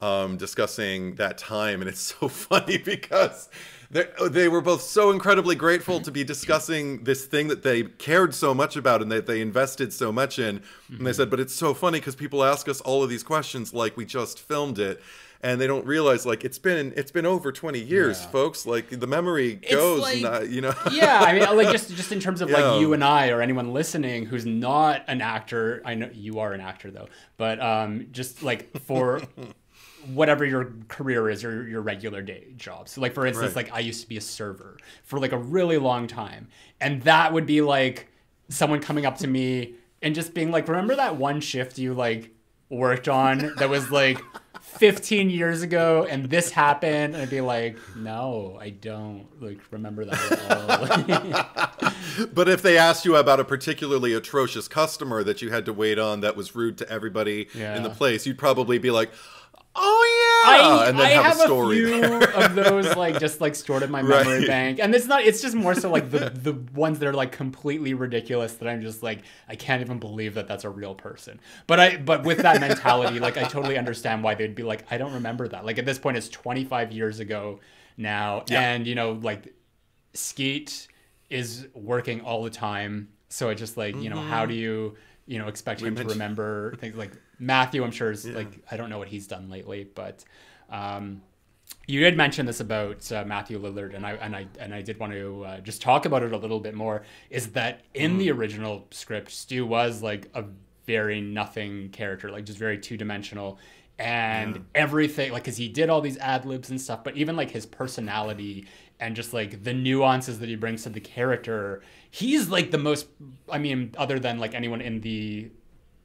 um, discussing that time and it's so funny because they were both so incredibly grateful to be discussing this thing that they cared so much about and that they invested so much in. And they said, but it's so funny because people ask us all of these questions like we just filmed it and they don't realize like it's been it's been over 20 years yeah. folks like the memory goes like, you know yeah i mean like just just in terms of yeah. like you and i or anyone listening who's not an actor i know you are an actor though but um just like for whatever your career is or your regular day job. So like for instance, right. like I used to be a server for like a really long time. And that would be like someone coming up to me and just being like, remember that one shift you like worked on that was like 15 years ago and this happened and I'd be like no I don't like remember that at all but if they asked you about a particularly atrocious customer that you had to wait on that was rude to everybody yeah. in the place you'd probably be like oh yeah, I, and then I have, have, a story a few of those like just like stored in my memory right. bank, and it's not. It's just more so like the the ones that are like completely ridiculous that I'm just like I can't even believe that that's a real person. But I but with that mentality, like I totally understand why they'd be like I don't remember that. Like at this point, it's 25 years ago now, yeah. and you know like Skeet is working all the time, so it's just like you know how mm-hmm. do you you know expect we him mentioned- to remember things like Matthew, I'm sure is yeah. like I don't know what he's done lately, but um, you did mention this about uh, Matthew Lillard, and I and I and I did want to uh, just talk about it a little bit more. Is that in mm. the original script, Stu was like a very nothing character, like just very two dimensional, and yeah. everything like because he did all these ad libs and stuff, but even like his personality and just like the nuances that he brings to the character, he's like the most. I mean, other than like anyone in the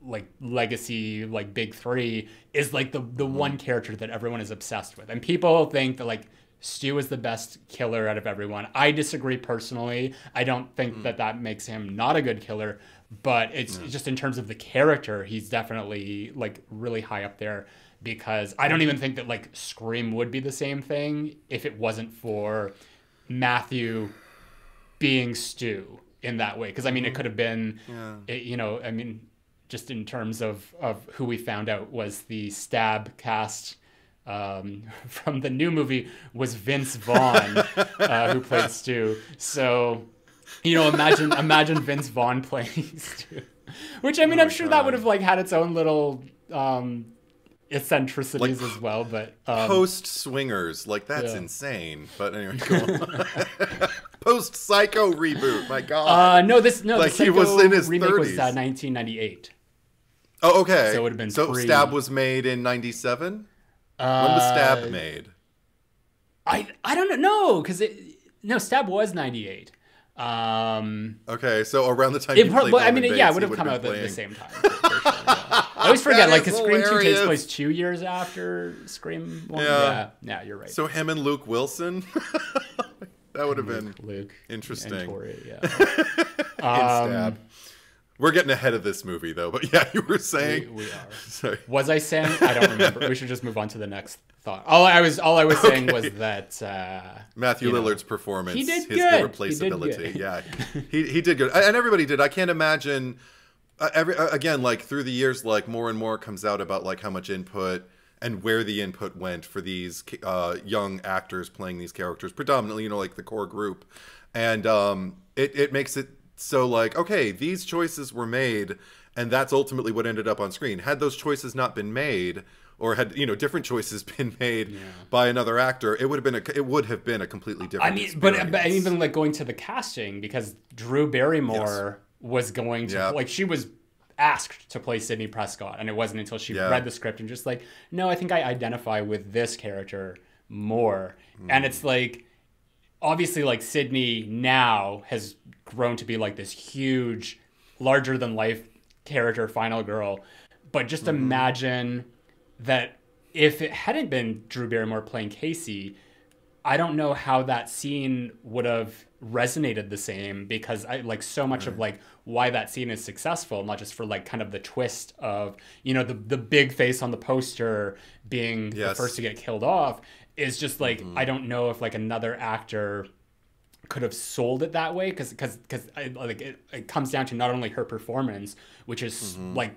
like legacy like big three is like the the one mm-hmm. character that everyone is obsessed with and people think that like stu is the best killer out of everyone i disagree personally i don't think mm. that that makes him not a good killer but it's just in terms of the character he's definitely like really high up there because i don't even think that like scream would be the same thing if it wasn't for matthew being stu in that way because i mean it mm-hmm. could have been yeah. it, you know i mean just in terms of, of who we found out was the stab cast um, from the new movie was Vince Vaughn, uh, who played Stu. So, you know, imagine imagine Vince Vaughn playing Stu. Which I mean, oh I'm sure God. that would have like had its own little um, eccentricities like, as well. But um, post swingers, like that's yeah. insane. But anyway, post Psycho reboot. My God. Uh, no, this no. Like the he was in his remake 30s. was uh, 1998. Oh, okay. So it would have been. So pre- Stab was made in '97. Uh, when was Stab uh, made? I I don't know because it no Stab was '98. Um, okay, so around the time it, but, I mean, Bates, yeah, it would have come out at the same time. Sure, yeah. I always forget, like, because Scream Two takes place two years after Scream One. Yeah, yeah, yeah you're right. So him and Luke Wilson, that would have been Luke interesting. Tori, yeah. um, We're getting ahead of this movie though, but yeah, you were saying. We, we are. Sorry. Was I saying? I don't remember. we should just move on to the next thought. All I was all I was saying was that uh, Matthew you know, Lillard's performance, he did his good. He did good. Yeah, he he did good, and everybody did. I can't imagine. Uh, every uh, again, like through the years, like more and more comes out about like how much input and where the input went for these uh, young actors playing these characters, predominantly, you know, like the core group, and um, it it makes it so like okay, these choices were made, and that's ultimately what ended up on screen. Had those choices not been made. Or had you know different choices been made by another actor, it would have been a it would have been a completely different. I mean, but, but even like going to the casting because Drew Barrymore was going to Yeah. like she was asked to play Sidney Prescott, and it wasn't until she Yeah. read the script and just like, no, I think I identify with this character more, and Hmm. it's like obviously like Sidney now has grown to be like this huge, larger than life character, final girl. But just Mm-hmm. imagine that if it hadn't been Drew Barrymore playing Casey, I don't know how that scene would have resonated the same because I like so much of like why that scene is successful, not just for like kind of the twist of, you know, the the big face on the poster being the first to get killed off is just like Mm-hmm. I don't know if like another actor could have sold it that way because because because like it, it comes down to not only her performance which is Mm-hmm. like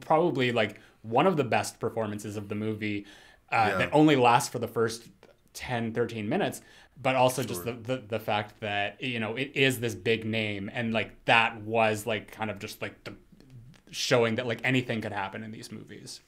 probably like one of the best performances of the movie uh, Yeah. that only lasts for the first 10 13 minutes but also just the, the the fact that you know it is this big name and like that was like kind of just like the showing that like anything could happen in these movies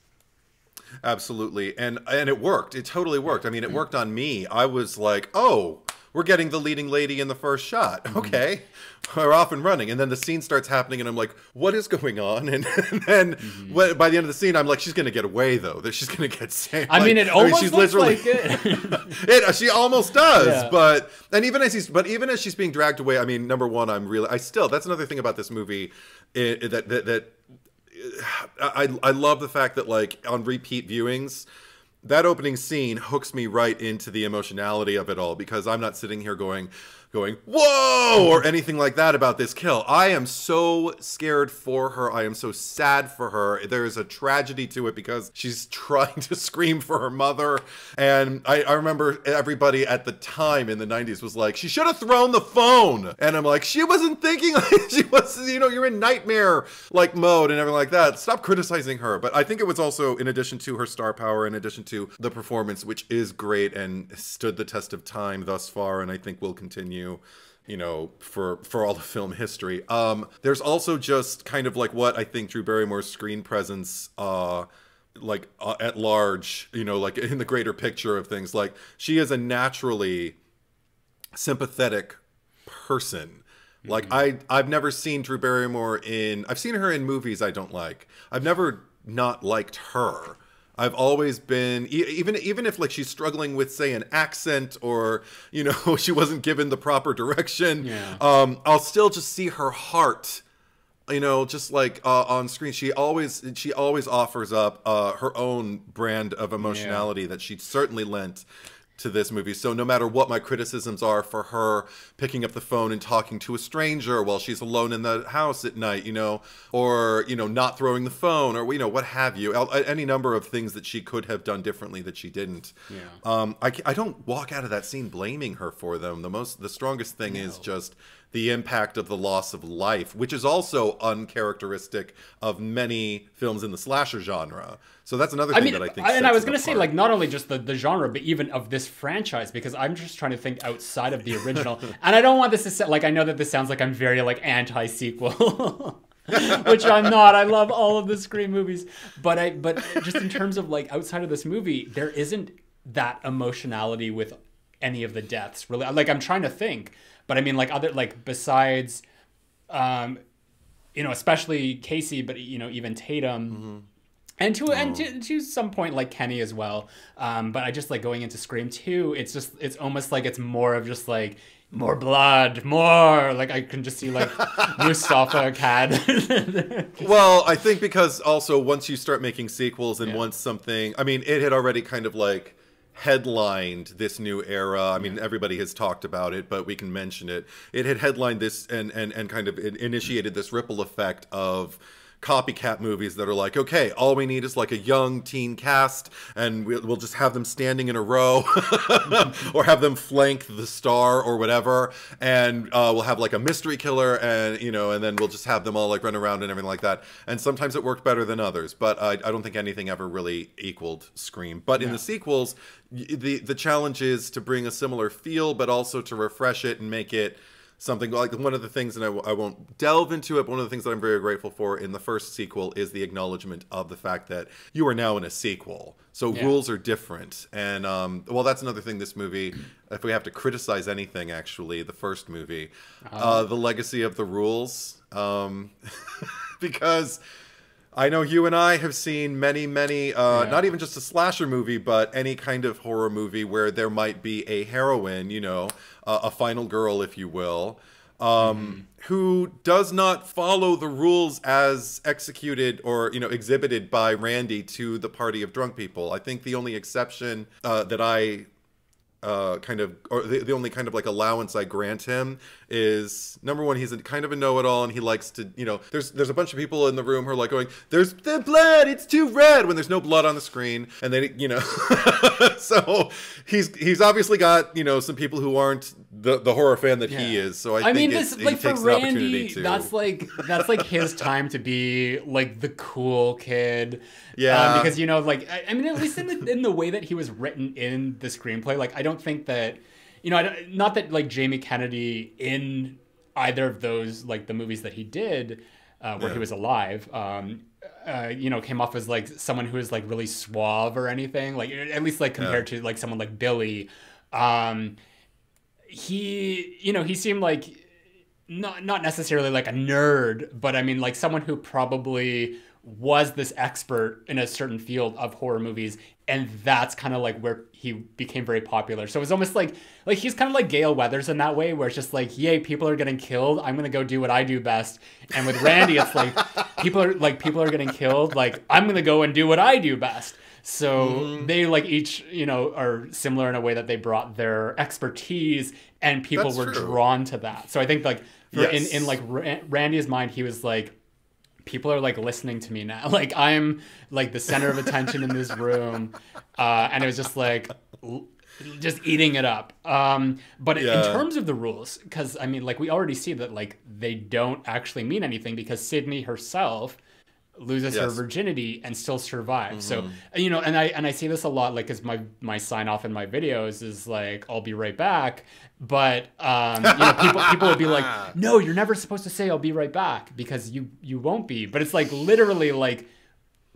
Absolutely. And and it worked. It totally worked. I mean, it mm-hmm. worked on me. I was like, "Oh, we're getting the leading lady in the first shot. Mm-hmm. Okay. We're off and running." And then the scene starts happening and I'm like, "What is going on?" And, and then mm-hmm. when, by the end of the scene, I'm like, "She's going to get away though. That she's going to get saved." i mean it almost she's looks literally- like it it uh, she almost does Yeah. but and even as he's but even as she's being dragged away i mean number one i'm really i still that's another thing about this movie i i- that that that I, I love the fact that like on repeat viewings that opening scene hooks me right into the emotionality of it all because i'm not sitting here going going whoa or anything like that about this kill. I am so scared for her. I am so sad for her. There's a tragedy to it because she's trying to scream for her mother. And i, I remember everybody at the time in the 90s was like she should have thrown the phone. And i'm like she wasn't thinking she was you know you're in nightmare like mode and everything like that. Stop criticizing her. But i think it was also in addition to her star power in addition to the performance which is great and stood the test of time thus far and i think will continue you know for for all the film history um there's also just kind of like what i think drew barrymore's screen presence uh like uh, at large you know like in the greater picture of things like she is a naturally sympathetic person. Like I I've never seen Drew Barrymore in I've seen her in movies I don't like. I've never not liked her. I've always been even even if like she's struggling with say an accent or you know she wasn't given the proper direction. Yeah. Um I'll still just see her heart you know just like uh, on screen she always she always offers up uh, her own brand of emotionality that she certainly lent to this movie so no matter what my criticisms are for her picking up the phone and talking to a stranger while she's alone in the house at night you know or you know not throwing the phone or you know what have you any number of things that she could have done differently that she didn't Yeah. um, I, I don't walk out of that scene blaming her for them. The most, the strongest thing is just the impact of the loss of life, which is also uncharacteristic of many films in the slasher genre. So that's another I thing mean, that I think. and I was going to say, like, not only just the, the genre, but even of this franchise, because I'm just trying to think outside of the original. and I don't want this to sound like I know that this sounds like I'm very like anti sequel. Which I'm not. I love all of the Scream movies, but I but just in terms of like outside of this movie, there isn't that emotionality with any of the deaths. Really, like I'm trying to think, but I mean, like other like besides, um, you know, especially Casey, but you know, even Tatum and to and to, to some point like Kenny as well. Um, but I just like going into Scream two. It's just it's almost like it's more of just like more blood, more like I can just see like Mustafa Cad. Well, I think because also once you start making sequels and Yeah. once something, I mean, it had already kind of like headlined this new era. I mean, everybody has talked about it, but we can mention it. It had headlined this and and and kind of initiated this ripple effect of copycat movies that are like, okay, all we need is like a young teen cast, and we'll just have them standing in a row, or have them flank the star or whatever, and uh, we'll have like a mystery killer, and you know, and then we'll just have them all like run around and everything like that. And sometimes it worked better than others, but I, I don't think anything ever really equaled Scream. But in the sequels, the the challenge is to bring a similar feel, but also to refresh it and make it something like one of the things, and I w- I won't delve into it, but one of the things that I'm very grateful for in the first sequel is the acknowledgement of the fact that you are now in a sequel. So yeah. rules are different. And, um, well, that's another thing this movie, if we have to criticize anything, actually, the first movie, uh-huh. uh, the legacy of the rules. Um, because. I know you and I have seen many, many, uh, yeah. not even just a slasher movie, but any kind of horror movie where there might be a heroine, you know, uh, a final girl, if you will, um, mm-hmm. who does not follow the rules as executed or you know exhibited by Randy to the party of drunk people. I think the only exception uh, that I uh, kind of, or the, the, only kind of like allowance I grant him is number one, he's a, kind of a know-it-all, and he likes to, you know, there's there's a bunch of people in the room who are like going, "There's the blood, it's too red," when there's no blood on the screen, and they, you know, so he's he's obviously got you know some people who aren't the, the horror fan that yeah. he is. So I, I mean, this like for Randy, that's like that's like his time to be like the cool kid. Yeah, um, because you know, like I, I, mean, at least in the in the way that he was written in the screenplay, like I don't think that you know, I not that like Jamie Kennedy in either of those like the movies that he did uh, where yeah. he was alive. Um, uh, you know, came off as like someone who is like really suave or anything. Like at least like compared yeah. to like someone like Billy. Um, he you know he seemed like not not necessarily like a nerd but i mean like someone who probably was this expert in a certain field of horror movies and that's kind of like where he became very popular so it's almost like like he's kind of like gale weathers in that way where it's just like yay people are getting killed i'm gonna go do what i do best and with randy it's like people are like people are getting killed like i'm gonna go and do what i do best so mm-hmm. they like each, you know, are similar in a way that they brought their expertise and people That's were true. drawn to that. So I think like for, yes. in in like Randy's mind, he was like people are like listening to me now. Like I'm like the center of attention in this room, uh, and it was just like just eating it up. Um, but yeah. in terms of the rules, because I mean, like we already see that like they don't actually mean anything because Sidney herself loses yes. her virginity and still survives. Mm-hmm. So you know, and I and I see this a lot, like, cause my my sign off in my videos is like, "I'll be right back," but um, you know, people people would be like, "No, you're never supposed to say I'll be right back because you you won't be." But it's like literally like.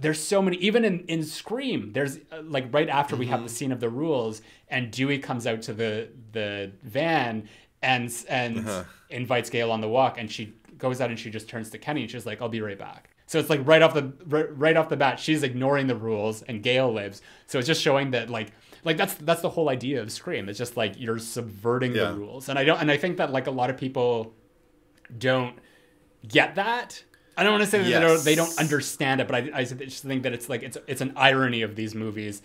There's so many, even in, in Scream. There's uh, like right after mm-hmm. we have the mm-hmm. scene of the rules, and Dewey comes out to the the van and and uh-huh. invites Gale on the walk, and she goes out and she just turns to Kenny and she's like, "I'll be right back." So it's like right off the right off the bat, she's ignoring the rules, and Gale lives. So it's just showing that like like that's that's the whole idea of Scream. It's just like you're subverting yeah. the rules, and I don't and I think that like a lot of people don't get that. I don't want to say that yes. they, don't, they don't understand it, but I, I just think that it's like it's it's an irony of these movies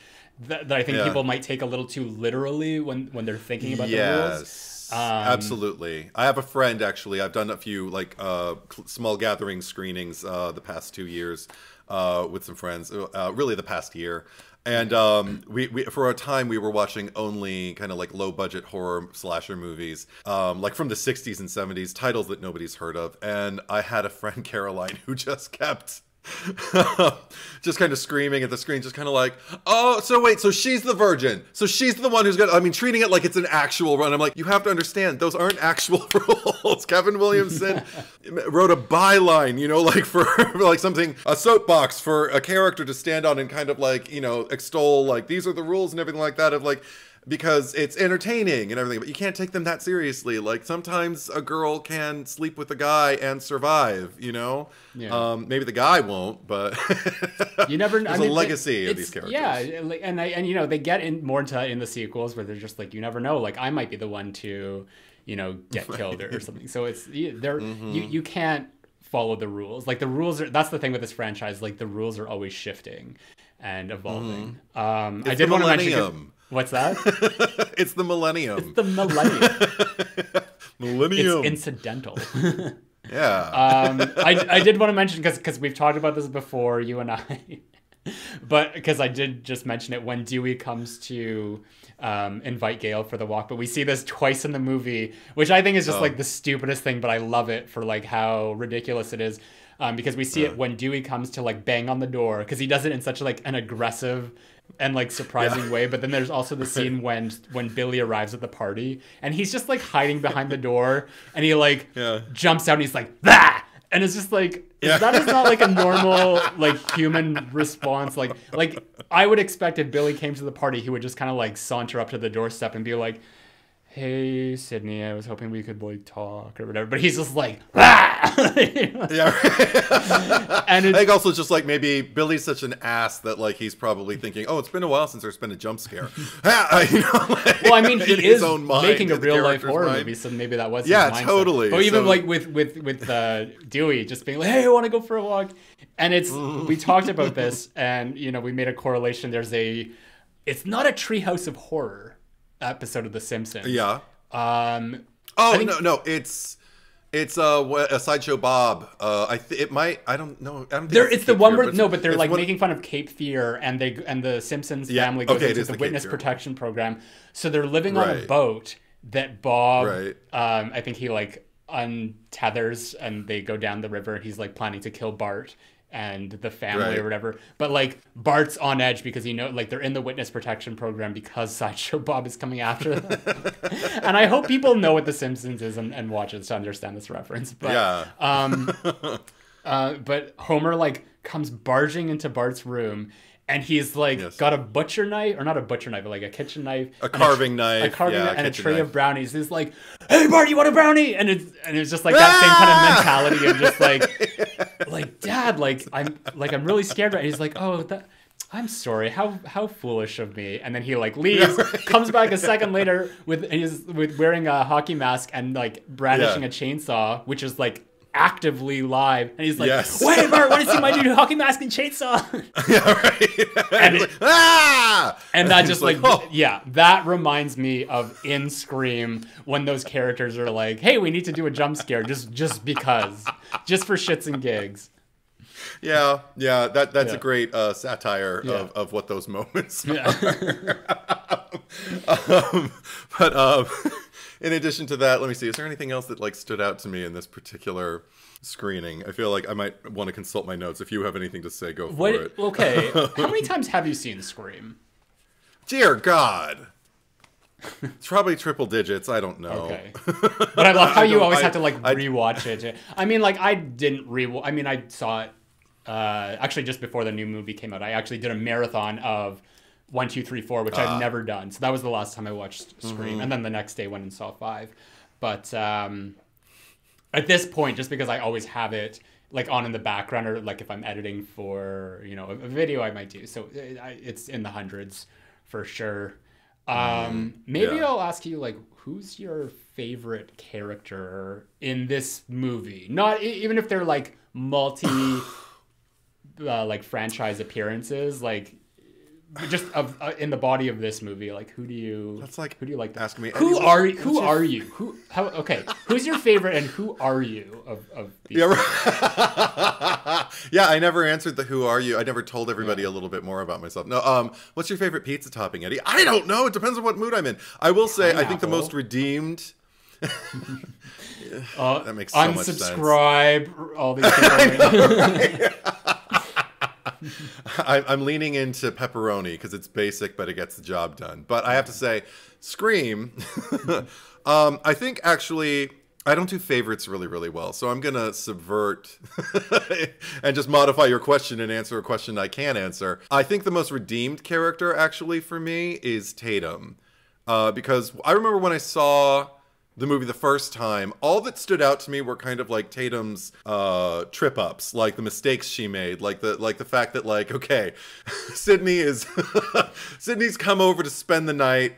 that, that I think yeah. people might take a little too literally when when they're thinking about yes. the rules. Um, Absolutely. I have a friend actually. I've done a few like uh, small gathering screenings uh, the past two years uh, with some friends. Uh, really, the past year. And um, we, we, for a time, we were watching only kind of like low budget horror slasher movies, um, like from the 60s and 70s, titles that nobody's heard of. And I had a friend, Caroline, who just kept just kind of screaming at the screen, just kind of like, oh, so wait, so she's the virgin. So she's the one who's gonna, I mean, treating it like it's an actual run. I'm like, you have to understand, those aren't actual rules. Kevin Williamson wrote a byline, you know, like for, for like something, a soapbox for a character to stand on and kind of like, you know, extol, like, these are the rules and everything like that of like, because it's entertaining and everything, but you can't take them that seriously. Like sometimes a girl can sleep with a guy and survive, you know? Yeah. Um, maybe the guy won't, but you never know. There's I mean, a legacy of these characters. Yeah, and I, and you know, they get in more into in the sequels where they're just like, you never know. Like I might be the one to, you know, get killed or, or something. So it's there. Mm-hmm. You you can't follow the rules. Like the rules are. That's the thing with this franchise. Like the rules are always shifting and evolving. Mm-hmm. Um, I did want to mention What's that? it's the millennium. It's the millennium. millennium. It's incidental. yeah. um, I, I did want to mention because because we've talked about this before, you and I, but because I did just mention it when Dewey comes to um, invite Gale for the walk, but we see this twice in the movie, which I think is just Oh. like the stupidest thing, but I love it for like how ridiculous it is. Um, because we see it when Dewey comes to like bang on the door because he does it in such like an aggressive and like surprising way. But then there's also the scene when when Billy arrives at the party and he's just like hiding behind the door and he like Yeah. jumps out and he's like that and it's just like Yeah. that is not like a normal like human response like like i would expect if billy came to the party he would just kind of like saunter up to the doorstep and be like hey sidney i was hoping we could like talk or whatever but he's just like ah! yeah. and I think also just like maybe Billy's such an ass that like he's probably thinking, oh, it's been a while since there's been a jump scare. Ah, you know, like, well, I mean, he is own mind, making a real life horror mind. movie, so maybe that was Yeah, totally. But even So- like with with with uh, Dewey just being like, "Hey, I want to go for a walk," and it's we talked about this, and you know, we made a correlation. There's a, it's not a Treehouse of Horror episode of The Simpsons. Yeah. Um. Oh think- no, no, it's it's uh, a sideshow Bob. Uh, I th- it might. I don't know. I don't There, it's the Cape one Fear, where but no, but they're like one- making fun of Cape Fear, and they and the Simpsons Yeah, family goes okay, into the, the witness protection program. So they're living on a boat that Bob, Right. um, I think he like untethers, and they go down the river. He's like planning to kill Bart and the family Right. or whatever. But like Bart's on edge because you know, like they're in the witness protection program because Sideshow Bob is coming after them. and I hope people know what The Simpsons is and, and watch it to understand this reference. But Yeah. um, uh, but Homer like comes barging into Bart's room, and he's like Yes. got a butcher knife, or not a butcher knife, but like a kitchen knife, A and carving a knife, carving yeah, knife, and a tray knife. of brownies. He's like, "Hey Bart, you want a brownie?" And it's and it's just like that same kind Ah! of mentality of just like, like Dad, like I'm like I'm really scared. Right? He's like, "Oh, that." I'm sorry. How how foolish of me. And then he like leaves, comes back a second later with he's with wearing a hockey mask and like brandishing Yeah. a chainsaw, which is like actively live. And he's like, Yes. "Wait, Bart, want to see my new hockey mask and chainsaw?" yeah, right. And it- like, ah! And that just like, oh, yeah, that reminds me of in Scream when those characters are like, "Hey, we need to do a jump scare just just because, just for shits and gigs." yeah, yeah. That that's Yeah. a great uh, satire Yeah. of, of what those moments. Yeah. um, but um, in addition to that, let me see. Is there anything else that like stood out to me in this particular screening? I feel like I might want to consult my notes. If you have anything to say, go for what? it. Okay. How many times have you seen Scream? Dear God. It's probably triple digits. I don't know. Okay. But I love how I you always I- have to like I- rewatch it. I mean, like I didn't re. I mean, I saw it uh, actually just before the new movie came out. I actually did a marathon of one, two, three, four, which Ah. I've never done. So that was the last time I watched Mm-hmm. Scream, and then the next day went and saw five. But um, at this point, just because I always have it like on in the background, or like if I'm editing for you know a, a video, I might do. So it, I, it's in the hundreds for sure. Um, maybe Mm-hmm. yeah. I'll ask you like, who's your favorite character in this movie? Not even if they're like multi, uh, like franchise appearances, like just of uh, in the body of this movie. Like, who do you? That's like who do you like? asking me, who Eddie, are who your- are you? Who? How? Okay, who's your favorite and who are you of of these? Yeah, right. yeah. I never answered the "Who are you?" I never told everybody a little bit more about myself. No. Um. What's your favorite pizza topping, Eddie? I don't know. It depends on what mood I'm in. I will say, I think the most redeemed. Uh, That makes so much sense. unsubscribe. All these people. I, I'm leaning into pepperoni because it's basic, but it gets the job done. But I have to say, Scream. um, I think actually. I don't do favorites really, really well, so I'm gonna subvert and just modify your question and answer a question I can answer. I think the most redeemed character, actually, for me, is Tatum, uh, because I remember when I saw the movie the first time, all that stood out to me were kind of like Tatum's uh, trip ups, like the mistakes she made, like the like the fact that like okay, Sidney is Sidney's come over to spend the night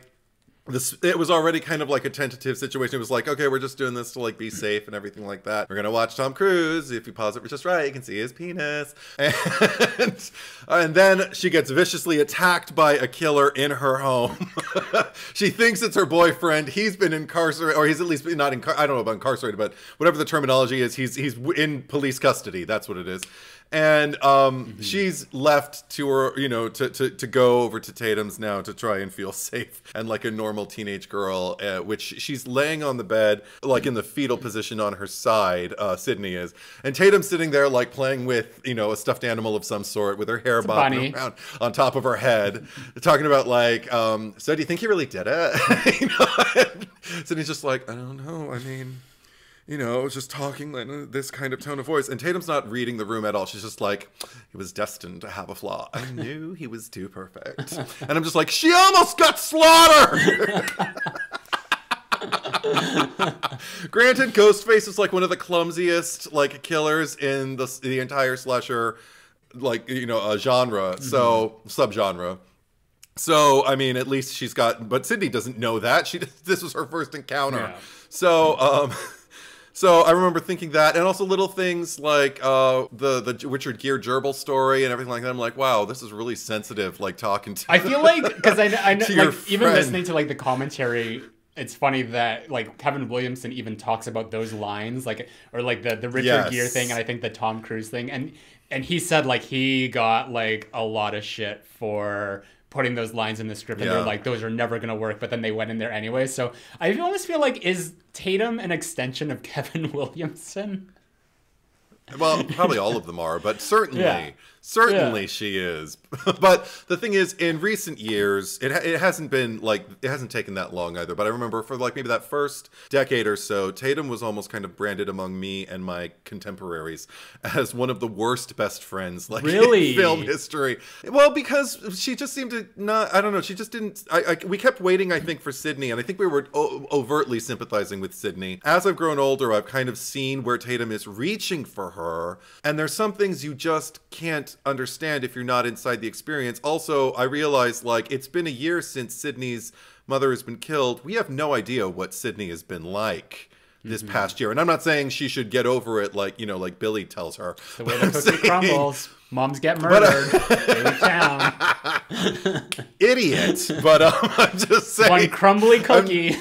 this it was already kind of like a tentative situation. It was like, okay, we're just doing this to like be safe and everything like that. We're gonna watch Tom Cruise. If you pause it just right, you can see his penis. And and then she gets viciously attacked by a killer in her home. she thinks it's her boyfriend. He's been incarcerated, or he's at least not incar- I don't know about incarcerated, but whatever the terminology is, he's he's in police custody. That's what it is and um, mm-hmm. she's left to her, you know, to, to, to go over to Tatum's now to try and feel safe and like a normal teenage girl, uh, which she's laying on the bed, like in the fetal position on her side, uh, Sidney is. And Tatum's sitting there, like playing with, you know, a stuffed animal of some sort with her hair bobbing around on top of her head, talking about, like, um, so do you think he really did it? you know? Sidney's just like, I don't know. I mean, you know, just talking in this kind of tone of voice. And Tatum's not reading the room at all. She's just like, he was destined to have a flaw. I knew he was too perfect. And I'm just like, she almost got slaughtered. Granted, Ghostface is like one of the clumsiest like killers in the the entire slasher, like you know, uh, genre. Mm-hmm. So subgenre. So I mean, at least she's got. But Sidney doesn't know that. She this was her first encounter. Yeah. So um, so I remember thinking that, and also little things like uh, the the Richard Gere gerbil story and everything like that. I'm like, wow, this is really sensitive. Like talking to. I feel like because I, I know, like even listening to like the commentary it's funny that like Kevin Williamson even talks about those lines, like or like the the Richard yes. Gere thing, and I think the Tom Cruise thing, and and he said like he got like a lot of shit for putting those lines in the script and yeah. they're like those are never going to work but then they went in there anyway so i almost feel like is tatum an extension of kevin williamson well probably all of them are but certainly yeah. Certainly yeah. she is. but the thing is, in recent years, it, it hasn't been like, it hasn't taken that long either. But I remember for like maybe that first decade or so, Tatum was almost kind of branded among me and my contemporaries as one of the worst best friends like really? in film history. Well, because she just seemed to not, I don't know, she just didn't, I, I we kept waiting, I think, for Sidney. And I think we were o- overtly sympathizing with Sidney. As I've grown older, I've kind of seen where Tatum is reaching for her. And there's some things you just can't understand if you're not inside the experience. Also, I realize like it's been a year since Sidney's mother has been killed. We have no idea what Sidney has been like this mm-hmm. past year. And I'm not saying she should get over it like, you know, like Billy tells her. The way the cookie saying, crumbles. Moms get murdered. But, uh, Idiot. But um, I'm just saying. One crumbly cookie.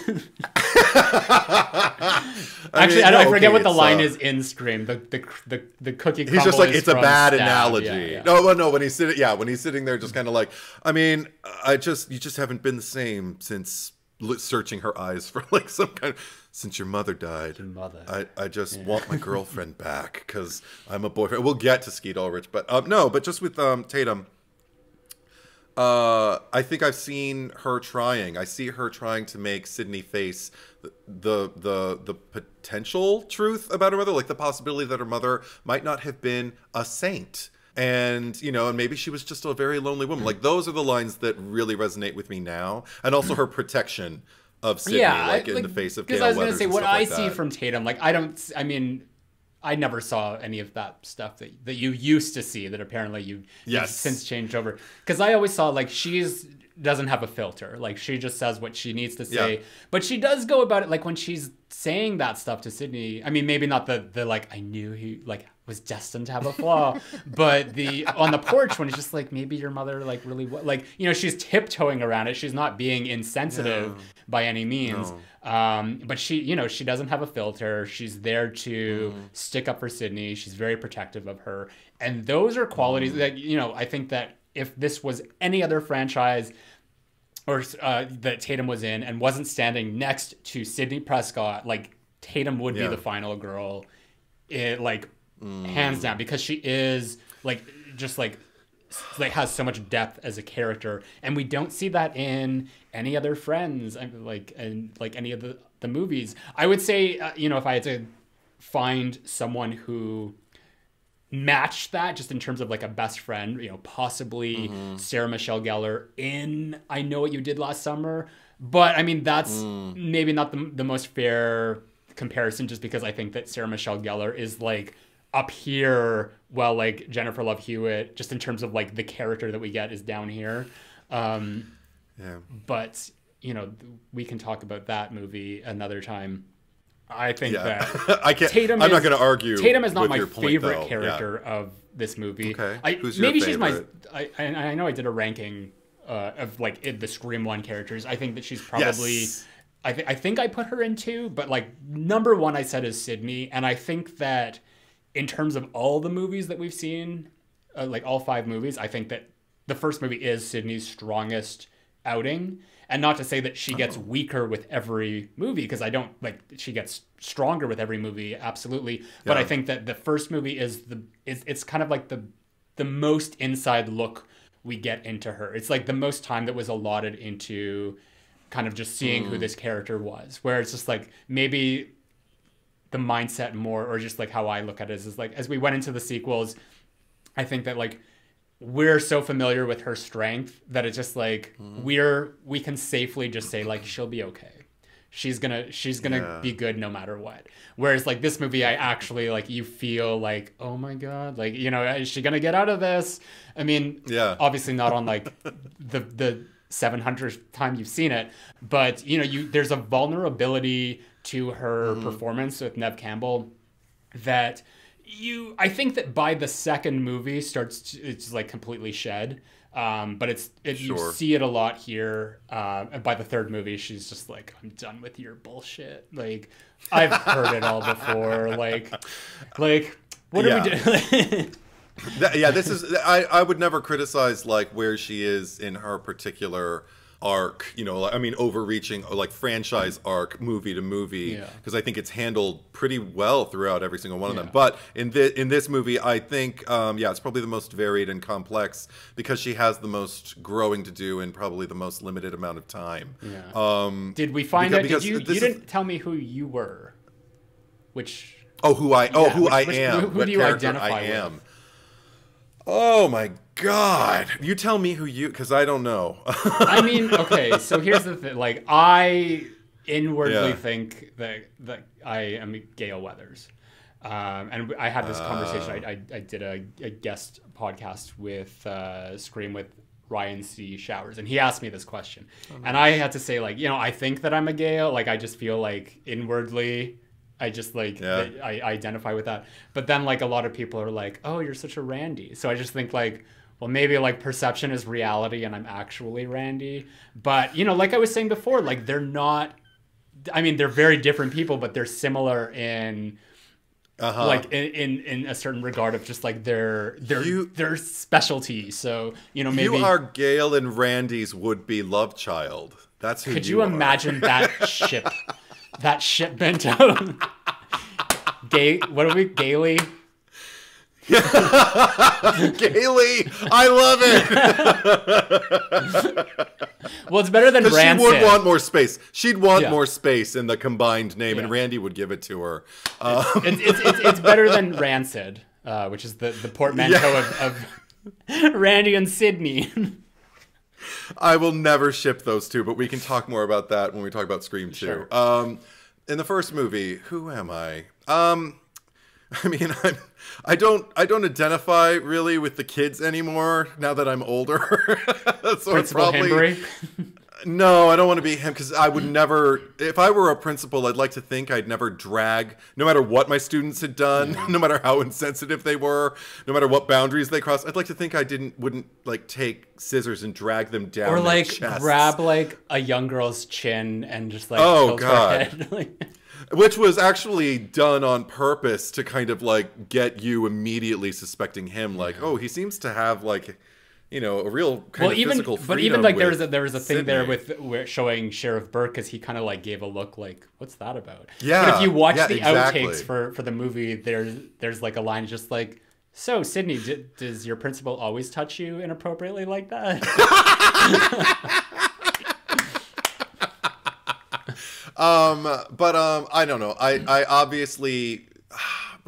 Actually, mean, I, don't, no, I forget okay, what the line uh, is in Scream. The the the, the cookie. He's just like it's a bad stab. analogy. Yeah, yeah. No, well, no. When he's sitting, yeah, when he's sitting there, just kind of like, I mean, I just you just haven't been the same since searching her eyes for like some kind of since your mother died. Your mother. I, I just yeah. want my girlfriend back because I'm a boyfriend. We'll get to Skeet Ulrich, but um, no, but just with um, Tatum. Uh, I think I've seen her trying. I see her trying to make Sidney face the the the potential truth about her mother, like the possibility that her mother might not have been a saint and you know and maybe she was just a very lonely woman like those are the lines that really resonate with me now and also her protection of Sidney, yeah, like, in the face of because I was going to say what I like see from Tatum, like I don't, I mean, I never saw any of that stuff that that you used to see that apparently you yes. since changed over. Because I always saw like she's doesn't have a filter, like she just says what she needs to say, yeah. but she does go about it like when she's saying that stuff to Sidney. I mean, maybe not the the like I knew he like was destined to have a flaw. but the on the porch when it's just like maybe your mother like really like you know she's tiptoeing around it. She's not being insensitive no. by any means. No. Um, but she you know she doesn't have a filter. She's there to mm. stick up for Sidney. She's very protective of her, and those are qualities mm. that you know I think that if this was any other franchise. Or uh, that Tatum was in and wasn't standing next to Sidney Prescott, like Tatum would yeah. be the final girl. It, like mm. hands down, because she is like just like like has so much depth as a character, and we don't see that in any other Friends, like and like any of the the movies. I would say, uh, you know, if I had to find someone who matched that just in terms of like a best friend, you know, possibly mm-hmm. Sarah Michelle Gellar in I Know What You Did Last Summer. But I mean, that's mm. maybe not the, the most fair comparison just because I think that Sarah Michelle Gellar is like up here while like Jennifer Love Hewitt, just in terms of like the character that we get, is down here. Um, yeah. But you know, we can talk about that movie another time. I think Yeah. that I can't. Tatum I'm not going to argue. Tatum is not my point, favorite though. Yeah. character of this movie. Okay. I, Who's your maybe she's my. I, I I know I did a ranking uh, of like it, the Scream One characters. I think that she's probably. Yes. I, th- I think I put her in two, but like number one I said is Sidney, and I think that in terms of all the movies that we've seen, uh, like all five movies, I think that the first movie is Sidney's strongest outing. And not to say that she gets weaker with every movie, because I don't like she gets stronger with every movie, absolutely. But I think that the first movie is the is it's kind of like the the most inside look we get into her. It's like the most time that was allotted into kind of just seeing who this character was. Where it's just like maybe the mindset more or just like how I look at it is, is like as we went into the sequels, I think that like we're so familiar with her strength that it's just like mm-hmm. we're we can safely just say like she'll be okay. She's gonna she's gonna Yeah. be good no matter what. Whereas like this movie, I actually like you feel like oh my god, like you know is she gonna get out of this? I mean, Yeah. obviously not on like the the 700th time you've seen it, but you know you there's a vulnerability to her performance with Neve Campbell that you I think that by the second movie starts to, it's like completely shed. Um, but it's it, you see it a lot here. Uh, and by the third movie, she's just like, "I'm done with your bullshit. Like, I've heard it all before. Like, like what are we doing?" Yeah, this is. I, I would never criticize like where she is in her particular arc. You know, I mean, overreaching or like franchise arc, movie to movie, Yeah. because I think it's handled pretty well throughout every single one of them. But in this in this movie, I think, um, yeah, it's probably the most varied and complex because she has the most growing to do in probably the most limited amount of time. Yeah. Um, Did we find Because- out? Did you? You didn't tell me who you were. Which Oh, who I oh Yeah, who which- I am. who- who what do you identify I with? Oh my god! You tell me who you because I don't know. I mean, okay. So here's the thing. Like, I inwardly Yeah. think that that I am Gale Weathers, um, and I had this conversation. I, I, I did a, a guest podcast with uh, Scream with Ryan C. Showers, and he asked me this question, and I had to say like, you know, I think that I'm a Gail. Like, I just feel like inwardly. I just like Yeah. that I identify with that. But then like a lot of people are like, "Oh, you're such a Randy." So I just think like, well, maybe like perception is reality and I'm actually Randy. But, you know, like I was saying before, like they're not I mean, they're very different people, but they're similar in uh-huh. like in, in in a certain regard of just like their their You- their specialty. So, you know, maybe you are Gale and Randy's would-be love child. That's who could you, you imagine that ship that shipment of gay what are we gaily Gaily, I love it. well it's better than 'Cause she would want more space. She'd want Yeah. more space in the combined name, and Randy would give it to her. Uh, it's, it's, it's, it's better than rancid uh, which is the, the portmanteau Yeah. of, of randy and sidney I will never ship those two, but we can talk more about that when we talk about Scream 2. Sure. Um, in the first movie, who am I? Um, I mean, I'm, I don't, I don't identify really with the kids anymore now that I'm older. so it's principal probably Himbry. no, I don't want to be him because I would never. If I were a principal, I'd like to think I'd never drag, no matter what my students had done, no matter how insensitive they were, no matter what boundaries they crossed. I'd like to think I didn't, wouldn't like take scissors and drag them down. or like chests. grab like a young girl's chin and just like Oh, God. head. Which was actually done on purpose to kind of like get you immediately suspecting him. Like, oh, he seems to have like, you know, a real kind well, of even physical but even like there was a there was a thing there Sidney. with where showing Sheriff Burke because he kind of like gave a look like what's that about? Yeah. but if you watch yeah, the exactly. outtakes for for the movie, there's there's like a line just like. So, Sidney, d- does your principal always touch you inappropriately like that? Um, but um, I don't know. I I obviously,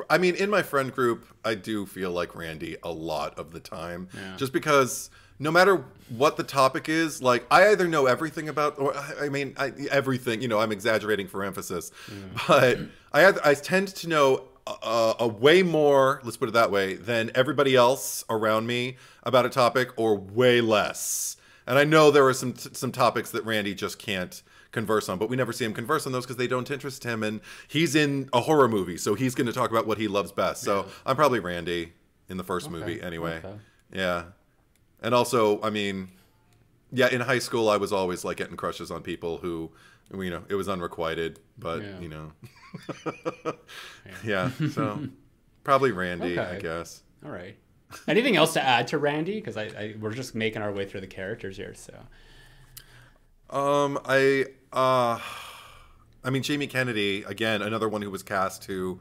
I mean, in my friend group, I do feel like Randy a lot of the time, Yeah. just because no matter what the topic is, like I either know everything about, or I mean, I, everything. You know, I'm exaggerating for emphasis, but I I tend to know. A, a way more, let's put it that way, than everybody else around me about a topic, or way less And I know there are some some topics that Randy just can't converse on, but we never see him converse on those because they don't interest him. And he's in a horror movie, so he's going to talk about what he loves best. So Yeah. I'm probably Randy in the first Okay, movie, anyway. okay. Yeah, and also, I mean, yeah, in high school, I was always like getting crushes on people who, you know, it was unrequited, but Yeah. you know, yeah. So probably Randy, I guess. All right. Anything else to add to Randy? Because I, I we're just making our way through the characters here. So Um, I uh, I mean Jamie Kennedy again, another one who was cast who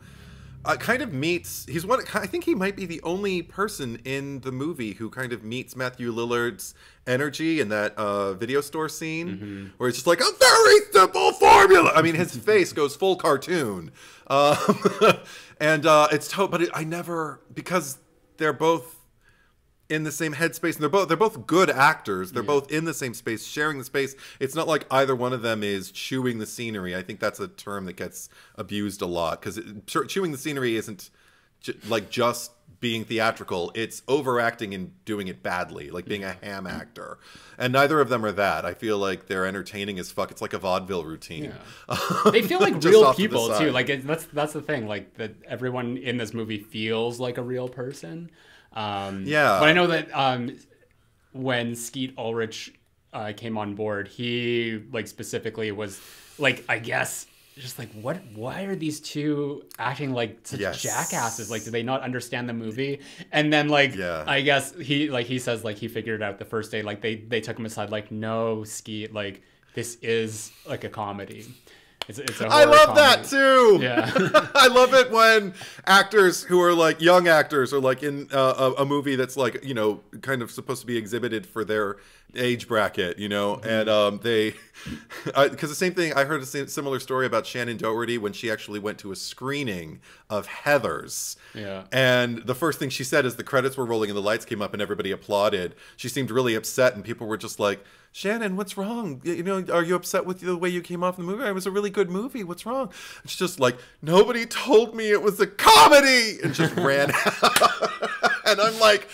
uh, kind of meets. He's one. I think he might be the only person in the movie who kind of meets Matthew Lillard's energy in that uh, video store scene, where it's just like a very simple formula. I mean, his face goes full cartoon, um, and uh, it's to- but it, I never because they're both in the same headspace and they're both they're both good actors. They're both in the same space sharing the space. It's not like either one of them is chewing the scenery. I think that's a term that gets abused a lot because chewing the scenery isn't j- like just being theatrical. It's overacting and doing it badly like being a ham actor. And neither of them are that. I feel like they're entertaining as fuck. It's like a vaudeville routine. They feel like real people too. Like it, that's that's the thing. Like that everyone in this movie feels like a real person. Um, Yeah. But I know that um, when Skeet Ulrich uh, came on board, he like specifically was like I guess just like what why are these two acting like such Yes. jackasses like do they not understand the movie and then like Yeah. i guess he like he says like he figured it out the first day like they they took him aside like no Skeet, like this is like a comedy it's, it's I love that too. Yeah. I love it when actors who are like young actors are like in uh, a, a movie that's like you know kind of supposed to be exhibited for their age bracket, you know, Mm-hmm. and um, they because the same thing I heard a similar story about Shannen Doherty when she actually went to a screening of Heathers. Yeah. And the first thing she said as the credits were rolling and the lights came up and everybody applauded, she seemed really upset and people were just like, Shannen, what's wrong? You know, are you upset with the way you came off in the movie? It was a really good movie. What's wrong? And she's just like, nobody told me it was a comedy and just ran out. and I'm like,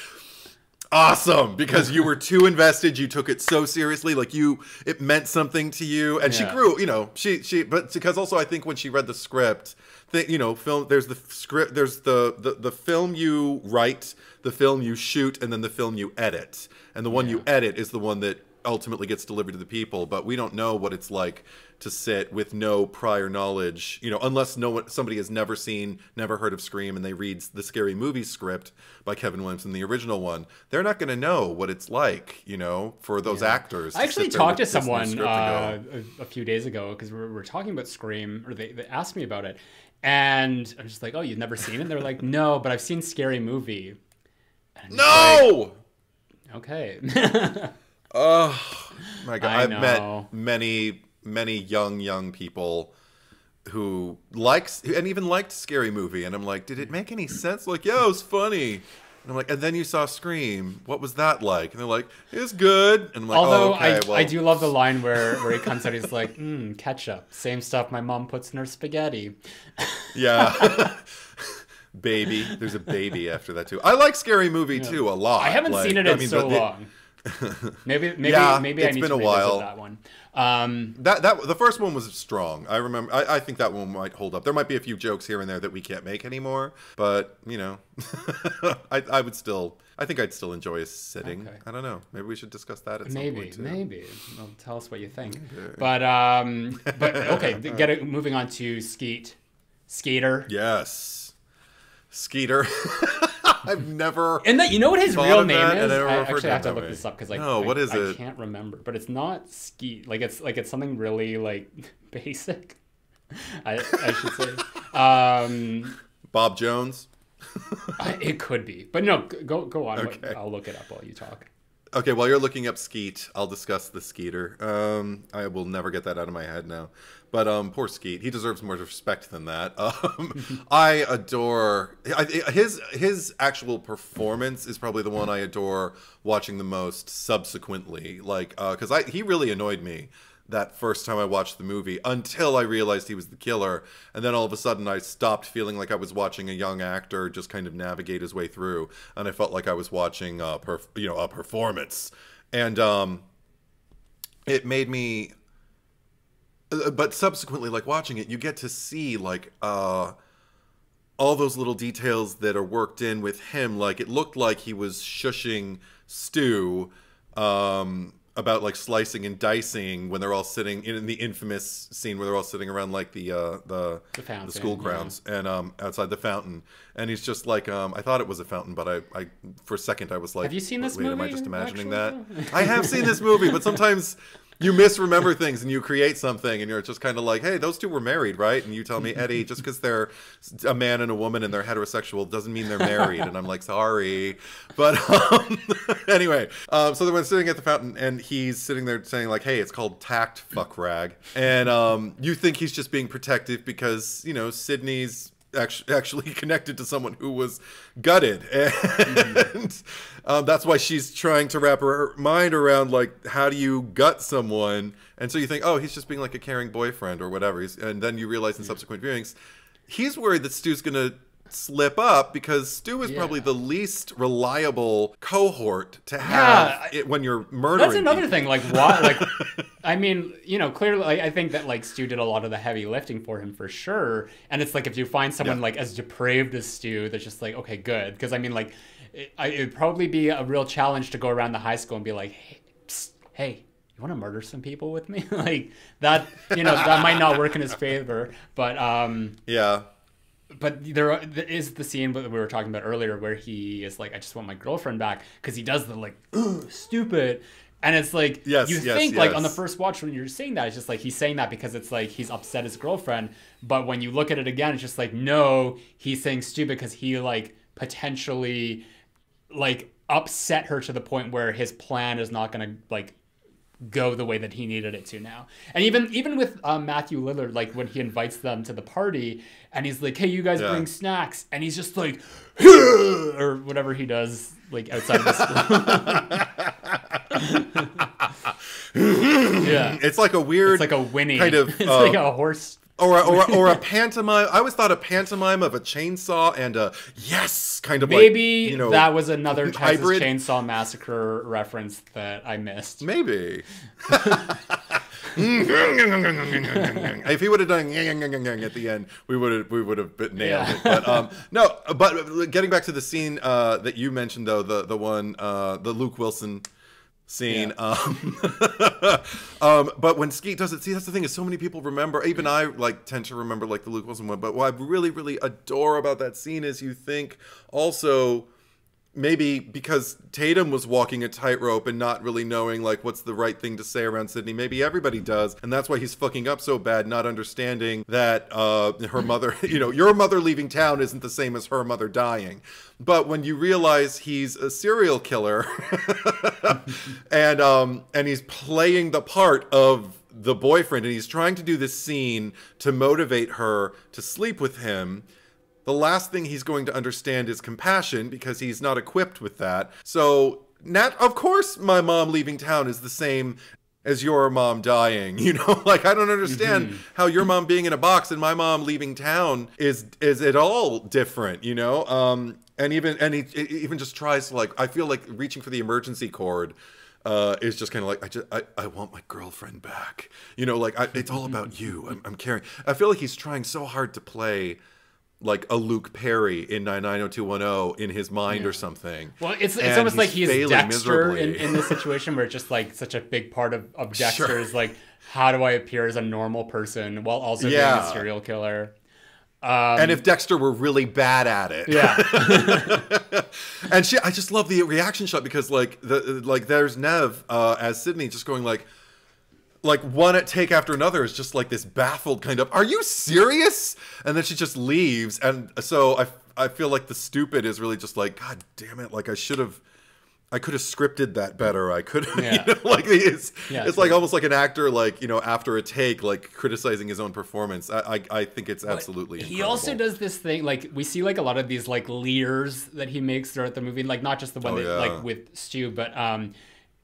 awesome because you were too invested. You took it so seriously. Like you it meant something to you. And she grew you know she she but because also i think when she read the script th- you know film there's the script there's the, the the film you write the film you shoot and then the film you edit. And the one you edit is the one that ultimately gets delivered to the people but we don't know what it's like to sit with no prior knowledge you know unless no one somebody has never seen never heard of scream and they read the scary movie script by kevin williamson the original one they're not going to know what it's like you know for those actors I actually talked to with this new someone uh, a, a few days ago because we were, were talking about Scream, or they, they asked me about it, and I'm just like, "Oh, you've never seen it?" They're like, "No, but I've seen Scary Movie." no Okay. Oh my god! I I've know. met many, many young, young people who likes and even liked Scary Movie, and I'm like, did it make any sense? Like, yeah, it was funny. And I'm like, and then you saw Scream. What was that like? And they're like, it was good. And I'm like, Although oh, okay, I, well, I do love the line where, where he comes out, he's like, mm, ketchup, same stuff my mom puts in her spaghetti. yeah. baby, there's a baby after that too. I like Scary Movie too a lot. I haven't Like, seen it I in mean, so but the- long. Maybe maybe Yeah, maybe I need been to a while. that one. Um, That that the first one was strong. I remember. I, I think that one might hold up. There might be a few jokes here and there that we can't make anymore, but you know, I I would still. I think I'd still enjoy sitting. Okay. I don't know. Maybe we should discuss that at some maybe point too. maybe well, tell us what you think. But um, but okay, get it. Moving on to Skeet, Skeeter. Yes, Skeeter. I've never. And that you know what his real name is? I I actually have to look way. this up because like No, I, what is I it? can't remember. But it's not ski. Like it's like it's something really like basic. I I should say. Um, Bob Jones. I- it could be, but no. Go go on. Okay. I'll look it up while you talk. Okay, while you're looking up Skeet, I'll discuss the Skeeter. Um, I will never get that out of my head now. But um, poor Skeet, he deserves more respect than that. Um, I adore I, his his actual performance is probably the one I adore watching the most subsequently. Like, because I he really annoyed me that first time I watched the movie until I realized he was the killer, and then all of a sudden I stopped feeling like I was watching a young actor just kind of navigate his way through, and I felt like I was watching a you know a performance. And um, it made me uh, but subsequently like watching it you get to see like uh all those little details that are worked in with him. Like it looked like he was shushing Stu um about like slicing and dicing when they're all sitting in, the infamous scene where they're all sitting around like the uh the The fountain, the school yeah. grounds and um outside the fountain and he's just like um I thought it was a fountain but I I for a second I was like Have you seen this wait, am I just imagining actually? that I have seen this movie but sometimes you misremember things and you create something and you're just kind of like hey those two were married right? And you tell me Eddie just because they're a man and a woman and they're heterosexual doesn't mean they're married. And I'm like sorry. But um, anyway um, so they were sitting at the fountain and he's sitting there saying like hey it's called tact fuck rag and um, you think he's just being protective because you know Sidney's actually actually connected to someone who was gutted. And um, that's why she's trying to wrap her mind around like how do you gut someone? And so you think oh he's just being like a caring boyfriend or whatever. He's, and then you realize in subsequent viewings he's worried that stu's gonna slip up because stu is Yeah. probably the least reliable cohort to have Yeah, it when you're murdering That's another people. thing. Like, why? Like, I mean, you know, clearly, like, I think that like Stu did a lot of the heavy lifting for him for sure. And it's like if you find someone Yeah. like as depraved as Stu, that's just like, okay, good. Because I mean, like, it, it'd probably be a real challenge to go around the high school and be like, hey, psst, hey you want to murder some people with me? like that, you know, that might not work in his favor. But um, yeah but there is the scene that we were talking about earlier where he is like, "I just want my girlfriend back," because he does the like, "Ugh, stupid, and it's like Yes, you yes, think like on the first watch when you're saying that, it's just like he's saying that because it's like he's upset his girlfriend, but when you look at it again, it's just like no, he's saying stupid because he like potentially like upset her to the point where his plan is not gonna like go the way that he needed it to now. And even even with um, Matthew Lillard, like when he invites them to the party and he's like, "Hey, you guys Yeah. bring snacks," and he's just like, or whatever he does, like outside of the school. yeah, it's like a weird it's like a whinny, kind of, it's uh, like a horse. Or a, or, a, or a pantomime. I always thought a pantomime of a chainsaw and a yes kind of Maybe like you know that was another Texas hybrid. Chainsaw Massacre reference that I missed. maybe. if he would have done at the end, we would have we would have nailed Yeah. it. But um, no, but getting back to the scene uh, that you mentioned though, the the one uh, the Luke Wilson scene. Um, um, but when Skeet does it, see that's the thing is so many people remember. Even I like tend to remember like the Luke Wilson one. But what I really really adore about that scene is you think also maybe because Tatum was walking a tightrope and not really knowing like what's the right thing to say around Sidney. Maybe everybody does, and that's why he's fucking up so bad, not understanding that uh, her mother, you know, your mother leaving town isn't the same as her mother dying. But when you realize he's a serial killer, and um, and he's playing the part of the boyfriend, and he's trying to do this scene to motivate her to sleep with him the last thing he's going to understand is compassion because he's not equipped with that. So, nat- of course, my mom leaving town is the same as your mom dying. You know, like I don't understand how your mom being in a box and my mom leaving town is is at all different. You know, um, and even and he, he even just tries to like I feel like reaching for the emergency cord. Uh, is just kind of like I just I, I want my girlfriend back, you know. Like I, it's all about you. I'm, I'm caring. I feel like he's trying so hard to play like a Luke Perry in 90210 in his mind or something. Well, it's it's And almost like he's Dexter in, in this situation where it's just like such a big part of, of Dexter Sure. is like, how do I appear as a normal person while also being Yeah. a serial killer? Um, and if Dexter were really bad at it, yeah, and she, I just love the reaction shot because like the like there's Neve uh, as Sidney just going like like one at take after another is just like this baffled kind of are you serious and then she just leaves and so I I feel like the stupid is really just like god damn it like I should have I could have scripted that better. I could, Yeah. you know, like it's, Yeah, it's true. like almost like an actor, like you know, after a take, like criticizing his own performance. I, I, I think it's absolutely. he incredible. also does this thing like we see like a lot of these like leers that he makes throughout the movie, like not just the one Oh, that yeah. like with Stu, but um,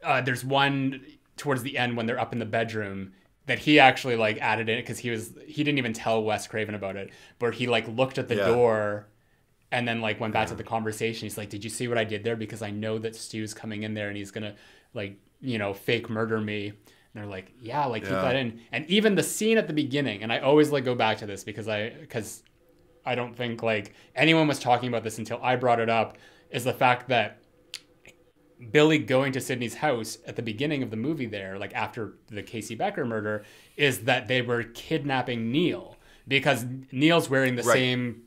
uh, there's one towards the end when they're up in the bedroom that he actually like added in because he was he didn't even tell Wes Craven about it, but he like looked at the Yeah. door and then like went back to the conversation. He's like, "Did you see what I did there? Because I know that Stu's coming in there and he's gonna like you know fake murder me." And they're like, yeah, like keep Yeah. that in. And even the scene at the beginning, and I always like go back to this because I because I don't think like anyone was talking about this until I brought it up, is the fact that Billy going to Sidney's house at the beginning of the movie there, like after the Casey Becker murder, is that they were kidnapping Neil because Neil's wearing the Right. same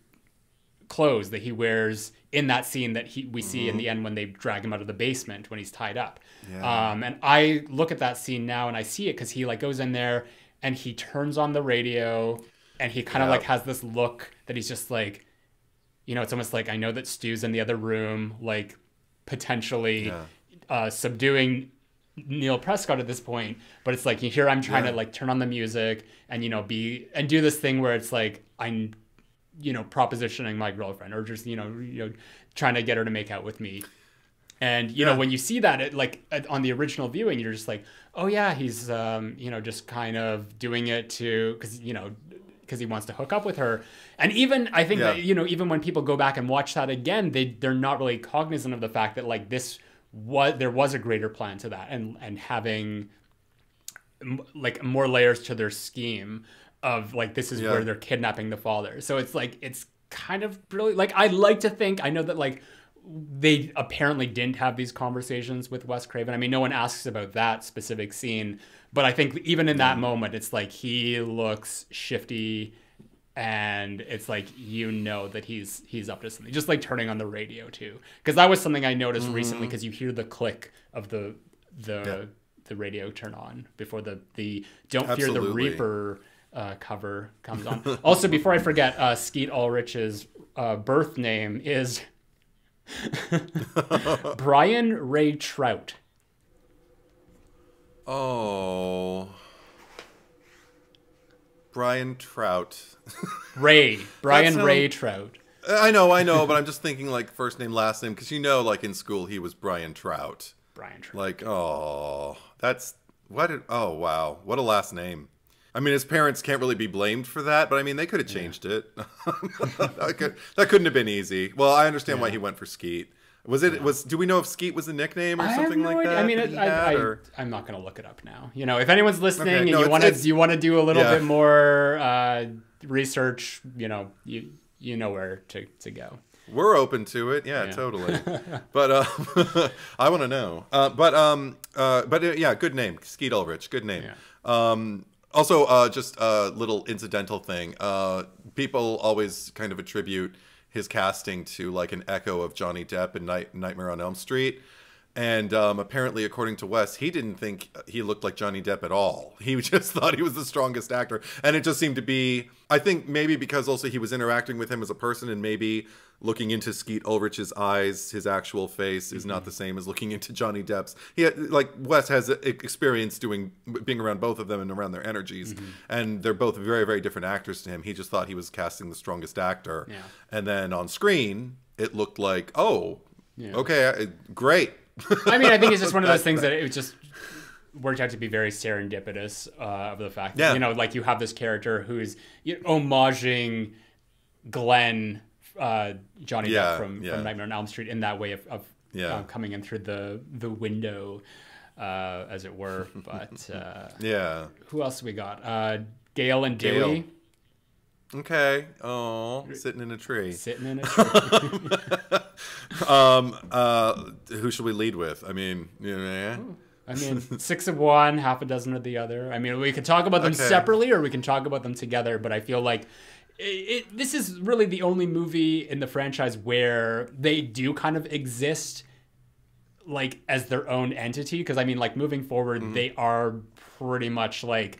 clothes that he wears in that scene that he we see in the end when they drag him out of the basement when he's tied up. Yeah. Um, and I look at that scene now and I see it because he like goes in there and he turns on the radio and he kind of Yeah. like has this look that he's just like, you know, it's almost like I know that Stu's in the other room, like potentially Yeah. uh, subduing Neil Prescott at this point, but it's like you hear I'm trying Yeah. to like turn on the music and you know be and do this thing where it's like I'm you know propositioning my girlfriend or just you know you know trying to get her to make out with me. And you know when you see that it like at- on the original viewing you're just like oh yeah he's um you know just kind of doing it to cuz you know because he wants to hook up with her. And even I think Yeah. that you know even when people go back and watch that again they they're not really cognizant of the fact that like this was there was a greater plan to that and and having like more layers to their scheme of like this is Yeah. where they're kidnapping the father. So it's like it's kind of brilliant. Like I like to think I know that like they apparently didn't have these conversations with Wes Craven. I mean, no one asks about that specific scene, but I think even in that moment, it's like he looks shifty, and it's like you know that he's he's up to something. Just like turning on the radio too, because that was something I noticed recently. Because you hear the click of the the Yeah. the radio turn on before the the Don't Fear the Reaper uh, cover comes on. also, before I forget, uh, Skeet Ulrich's uh, birth name is Bryan Ray Trout. Oh. Bryan Trout. Ray. Bryan sound- um, Ray Trout. I know, I know, but I'm just thinking like first name, last name, because you know, like in school, he was Bryan Trout. Bryan Trout. Like, oh, that's what? Did, oh, wow, what a last name. I mean, his parents can't really be blamed for that, but I mean, they could have changed it. that, could, that couldn't have been easy. Well, I understand why he went for Skeet. Was it? Was do we know if Skeet was a nickname or I something no like idea. that? I mean, it, I, I, I'm not going to look it up now. You know, if anyone's listening Okay, and you want to you want to do a little Yeah. bit more uh, research, you know, you you know where to, to go. We're open to it, yeah, Yeah. totally. but uh, I want to know. Uh, but um, uh, but uh, yeah, good name, Skeet Ulrich, good name. Um, also, uh, just a little incidental thing. Uh, people always kind of attribute his casting to like an echo of Johnny Depp in Night- Nightmare on Elm Street. And um, apparently, according to Wes, he didn't think he looked like Johnny Depp at all. He just thought he was the strongest actor. And it just seemed to be, I think maybe because also he was interacting with him as a person and maybe looking into Skeet Ulrich's eyes, his actual face is not the same as looking into Johnny Depp's. He had, like Wes has experience doing being around both of them and around their energies, and they're both very very different actors to him. He just thought he was casting the strongest actor, Yeah. and then on screen it looked like oh, Yeah. okay, I- great. I mean, I think it's just one of those things that it just worked out to be very serendipitous uh, of the fact that Yeah. you know, like you have this character who's you know, homaging Glenn, uh, Johnny Depp from, yeah. from Nightmare on Elm Street in that way of, of Yeah. uh, coming in through the the window, uh, as it were. But uh, yeah. who else we got? Uh, Gale and. Dewey Okay. Oh, sitting in a tree. sitting in a tree. Um. Uh. Who should we lead with? I mean, you yeah. I mean, six of one, half a dozen of the other. I mean, we could talk about them Okay. separately or we can talk about them together, but I feel like it, it, this is really the only movie in the franchise where they do kind of exist like as their own entity. Because, I mean, like moving forward, Mm-hmm. they are pretty much like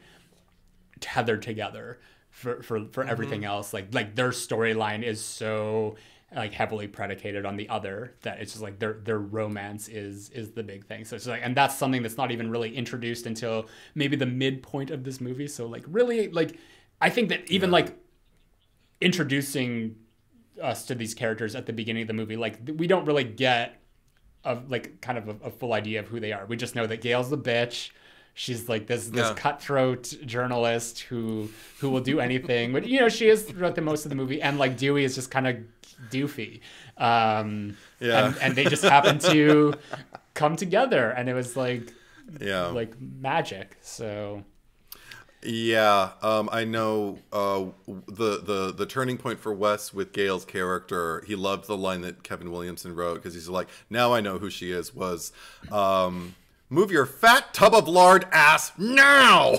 tethered together for, for, for Mm-hmm. everything else. Like, like their storyline is so like heavily predicated on the other that it's just like their their romance is is the big thing so it's like and that's something that's not even really introduced until maybe the midpoint of this movie so like really like i think that even like introducing us to these characters at the beginning of the movie like we don't really get a like kind of a, a full idea of who they are we just know that gale's the bitch she's like this this Yeah. cutthroat journalist who who will do anything but you know she is throughout the most of the movie and like dewey is just kind of doofy um Yeah. and, and they just happen to come together and it was like Yeah. like magic. So Yeah, um, I know uh, the the the turning point for Wes with Gale's character. He loved the line that Kevin Williamson wrote because he's like, "Now I know who she is." Was um, move your fat tub of lard ass now.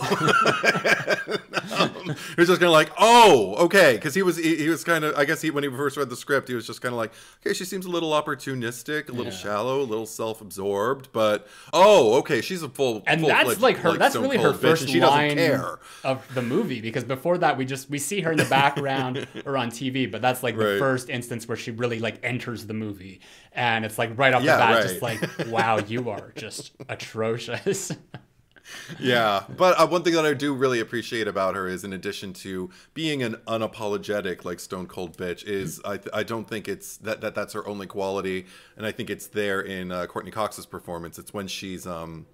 um, he was just kind of like, "Oh, okay," because he was he, he was kind of I guess he when he first read the script, he was just kind of like, "Okay, she seems a little opportunistic, a little Yeah. shallow, a little self-absorbed, but oh, okay, she's a full and full-fledged, that's like her that's really her first she doesn't line care." of the movie because before that we just we see her in the background or on TV but that's like the first instance where she really like enters the movie and it's like right off Yeah, the bat right. just like wow you are just atrocious yeah, but uh, one thing that I do really appreciate about her is, in addition to being an unapologetic like Stone Cold bitch, is I, I don't think it's that, that that's her only quality, and I think it's there in uh, Courteney Cox's performance. It's when she's um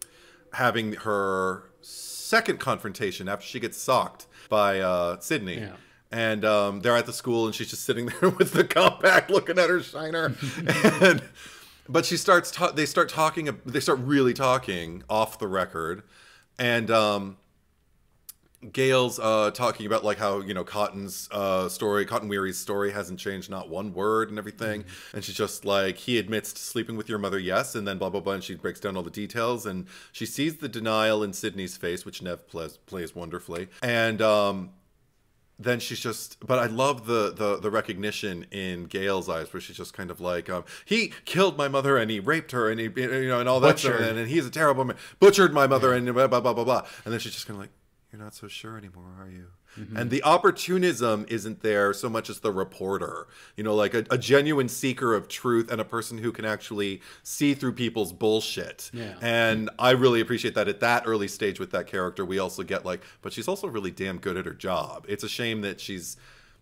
having her second confrontation after she gets socked by uh, Sidney. Yeah. And um, they're at the school, and she's just sitting there with the compact, looking at her shiner. and but she starts. Ta- they start talking. They start really talking off the record, and um, Gale's uh, talking about like how you know Cotton's uh, story, Cotton Weary's story hasn't changed not one word and everything, and she's just like he admits to sleeping with your mother, yes, and then blah blah blah, and she breaks down all the details, and she sees the denial in Sidney's face, which Neve plays plays wonderfully, and um, then she's just but i love the the the recognition in gale's eyes where she's just kind of like um he killed my mother and he raped her and he you know and all that stuff and, and he's a terrible man. Butchered my mother and blah blah blah blah blah. And then she's just kind of like you're not so sure anymore are you and mm-hmm. the opportunism isn't there so much as the reporter you know like a, a genuine seeker of truth and a person who can actually see through people's bullshit Yeah. and I really appreciate that at that early stage with that character, we also get like, but she's also really damn good at her job. It's a shame that she's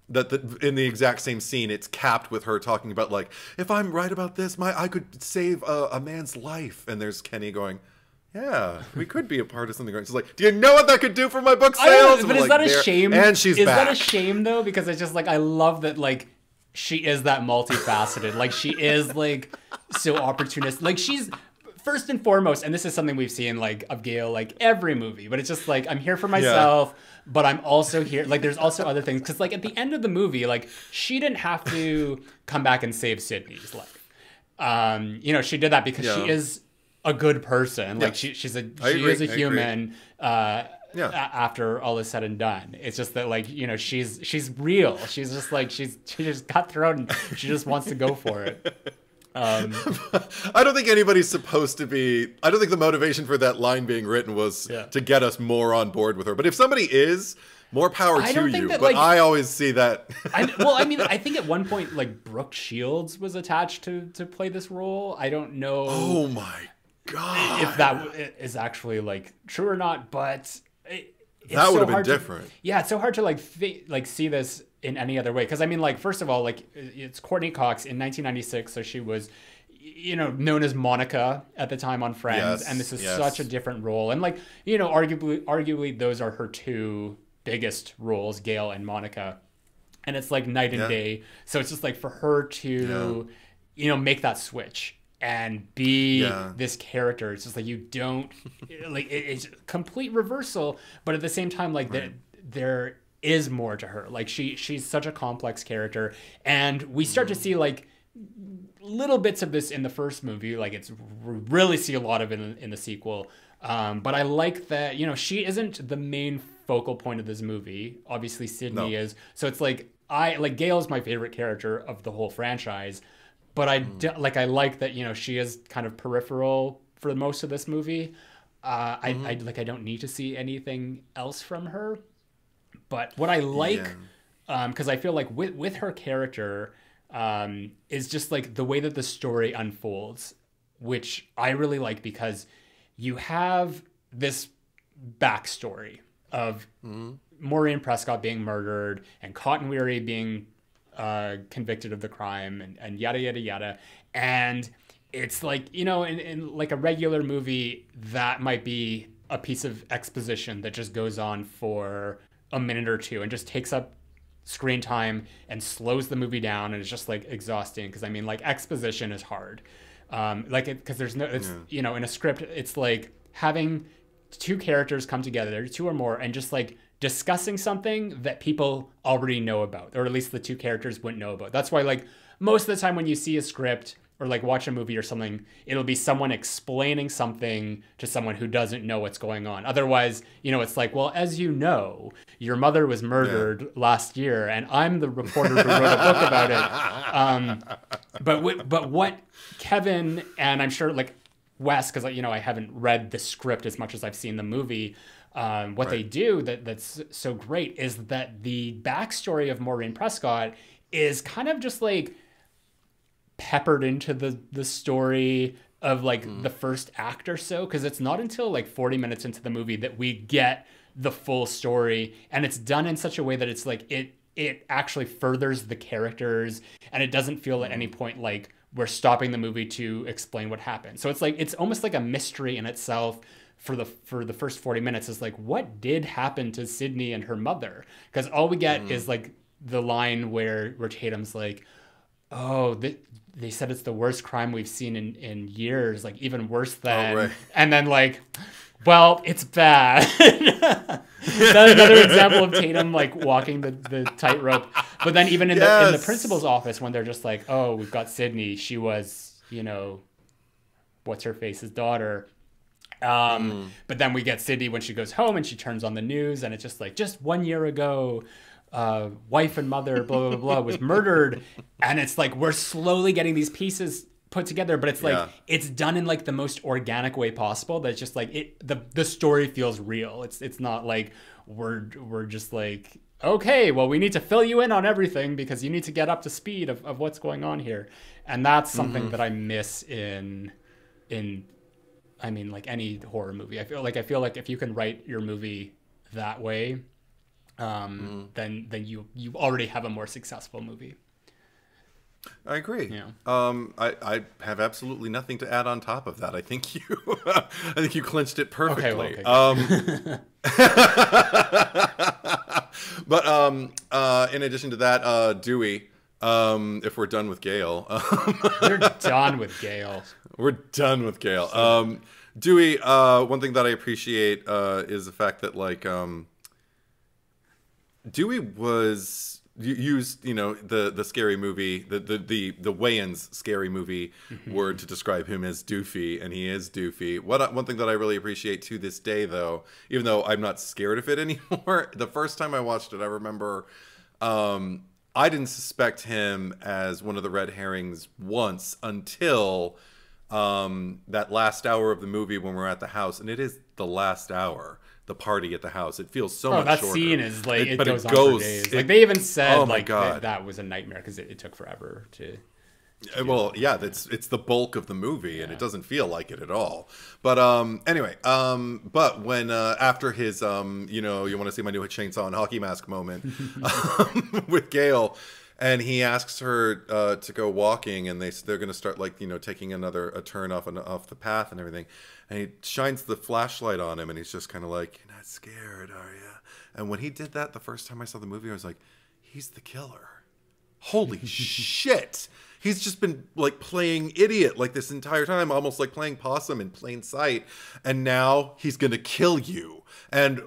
that the, in the exact same scene, it's capped with her talking about like, if I'm right about this, my I could save a, a man's life, and there's Kenny going. Yeah, we could be a part of something. Great. She's like, "Do you know what that could do for my book sales?" but is like, that a "There." shame And she's is back. that a shame though because it's just like I love that like she is that multifaceted like she is like so opportunistic like she's first and foremost and this is something we've seen like of Gale like every movie but it's just like I'm here for myself but I'm also here like there's also other things because like at the end of the movie like she didn't have to come back and save Sidney's life um you know she did that because Yeah. she is a good person like Yeah. she she's a she agree, is a human uh Yeah. after all is said and done. It's just that like, you know, she's she's real. She's just like she's she just got thrown and she just wants to go for it. Um I don't think anybody's supposed to be. I don't think the motivation for that line being written was Yeah. to get us more on board with her. But if somebody is, more power I to you. that, but like- I always see that. I, well, I mean, I think at one point like Brooke Shields was attached to to play this role. I don't know oh my god! if that is actually like true or not, but it, it's That so would've been hard to- different. yeah, it's so hard to like like see this in any other way because I mean, like first of all, like it's Courteney Cox in 1996, so she was you know known as Monica at the time on Friends, Yes, and this is yes. such a different role, and like you know, arguably, arguably those are her two biggest roles, Gale and Monica and it's like night and Yeah. day. So it's just like for her to, you know, make that switch and be Yeah. this character. It's just like you don't like it, it's complete reversal, but at the same time, like there there is more to her. Like she she's such a complex character, and we start to Mm-hmm. see like little bits of this in the first movie. Like it's we really see a lot of it in, in the sequel. Um, but I like that you know she isn't the main focal point of this movie. Obviously, Sidney No. is. So it's like I like Gale's my favorite character of the whole franchise. But I Mm. d- like I like that you know she is kind of peripheral for most of this movie. Uh, I, Mm-hmm. I like I don't need to see anything else from her. But what I like, because I feel like with with her character, um, is just like the way that the story unfolds, which I really like because you have this backstory of Maureen Prescott being murdered and Cotton Weary being uh, convicted of the crime and, and yada yada yada. And it's like, you know, in, in like a regular movie, that might be a piece of exposition that just goes on for a minute or two and just takes up screen time and slows the movie down and it's just like exhausting because I mean like exposition is hard. Um, like because there's no it's you know in a script it's like having two characters come together, two or more, and just like discussing something that people already know about, or at least the two characters wouldn't know about. That's why, like, most of the time when you see a script or like watch a movie or something, it'll be someone explaining something to someone who doesn't know what's going on. Otherwise, you know, it's like, well, as you know, your mother was murdered yeah. last year, and I'm the reporter who wrote a book about it. Um, but w- but what Kevin and I'm sure like Wes, because you know I haven't read the script as much as I've seen the movie. Um, what right. they do that that's so great is that the backstory of Maureen Prescott is kind of just like peppered into the the story of like mm. the first act or so because it's not until like 40 minutes into the movie that we get the full story and it's done in such a way that it's like it it actually furthers the characters and it doesn't feel at any mm. point like we're stopping the movie to explain what happened so it's like it's almost like a mystery in itself for the for the first 40 minutes is like what did happen to Sidney and her mother because all we get mm. is like the line where where Tatum's like oh th- they said it's the worst crime we've seen in in years, like even worse oh, than. Oh, right. And then like, well, it's bad. That's another example of Tatum like walking the the tightrope. But then even in yes. the in the principal's office, when they're just like, oh, we've got Sidney. she was you know, what's her face's daughter. Um, mm. But then we get Sidney when she goes home and she turns on the news, and it's just like, just one year ago, uh, wife and mother, blah, blah, blah, was murdered. And it's like we're slowly getting these pieces put together, but it's like yeah. it's done in like the most organic way possible. That's just like it the the story feels real. It's it's not like we're we're just like okay, well we need to fill you in on everything because you need to get up to speed of, of what's going on here. And that's something mm-hmm. that I miss in in I mean like any horror movie. I feel like I feel like if you can write your movie that way, um, mm. then then you you already have a more successful movie. I agree. Yeah. Um, I, I have absolutely nothing to add on top of that. I think you, I think you clinched it perfectly. Okay, well, okay. Um, but um, uh, in addition to that, uh, Dewey. Um, if we're done with Gale, we're done with Gale. We're done with Gale. Um, Dewey. Uh, one thing that I appreciate uh, is the fact that like um, Dewey was used, you know, the the scary movie, the the the, the Wayans scary movie mm-hmm. word to describe him as doofy, and he is doofy. What one thing that I really appreciate to this day, though, even though I'm not scared of it anymore, the first time I watched it, I remember. Um, I didn't suspect him as one of the red herrings once until um, that last hour of the movie when we're at the house, and it is the last hour the party at the house. It feels so oh, much that shorter. scene is like it, it but goes it goes, on for days. It, like they even said oh like that, that, was a nightmare because it, it, took forever to. to well, yeah, that's it's the bulk of the movie, and it doesn't feel like it at all. But um, anyway, um, but when uh, after his um, you know, you want to see my new chainsaw and hockey mask moment um, with Gale and he asks her uh, to go walking, and they they're going to start like you know taking another a turn off and off the path and everything, and he shines the flashlight on him, and he's just kind of like, "You're not scared, are you?" And when he did that the first time I saw the movie, I was like, "He's the killer." Holy shit! He's just been like playing idiot like this entire time, almost like playing possum in plain sight, and now he's gonna kill you. And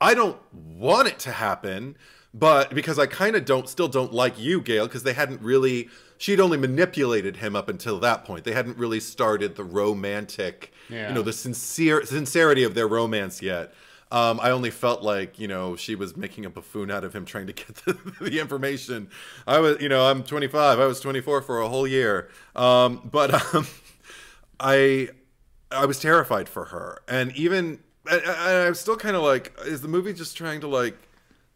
I don't want it to happen but because I kind of don't still don't like you, Gale, because they hadn't really she'd only manipulated him up until that point. They hadn't really started the romantic, yeah. you know, the sincere sincerity of their romance yet. Um, I only felt like you know she was making a buffoon out of him trying to get the, the, information. I was, you know, I'm 25. I was 24 for a whole year. Um, but um, I, I was terrified for her, and even I, I, I was still kind of like, is the movie just trying to like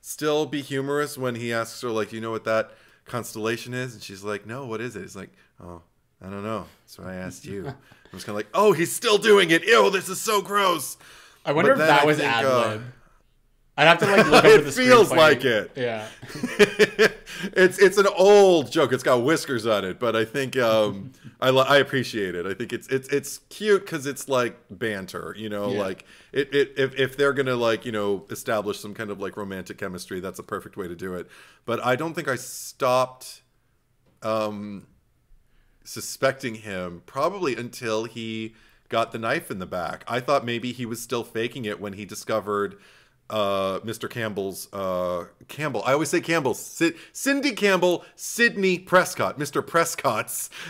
still be humorous when he asks her like, "You know what that constellation is?" And she's like, "No, what is it?" He's like, "Oh, I don't know. That's why I asked you." I was kind of like, "Oh, he's still doing it. Ew, this is so gross." I wonder if that I was ad lib. Uh, I'd have to like look over the. It feels like it. Yeah. it's it's an old joke. It's got whiskers on it, but I think um, I I appreciate it. I think it's it's it's cute because it's like banter. You know, yeah. like it, it if if they're gonna like you know establish some kind of like romantic chemistry, that's a perfect way to do it. But I don't think I stopped um, suspecting him probably until he got the knife in the back. I thought maybe he was still faking it when he discovered uh, Mr. Campbell's uh, Campbell. I always say Campbell. Sid, Cindy Campbell, Sidney Prescott, Mr. Prescott's.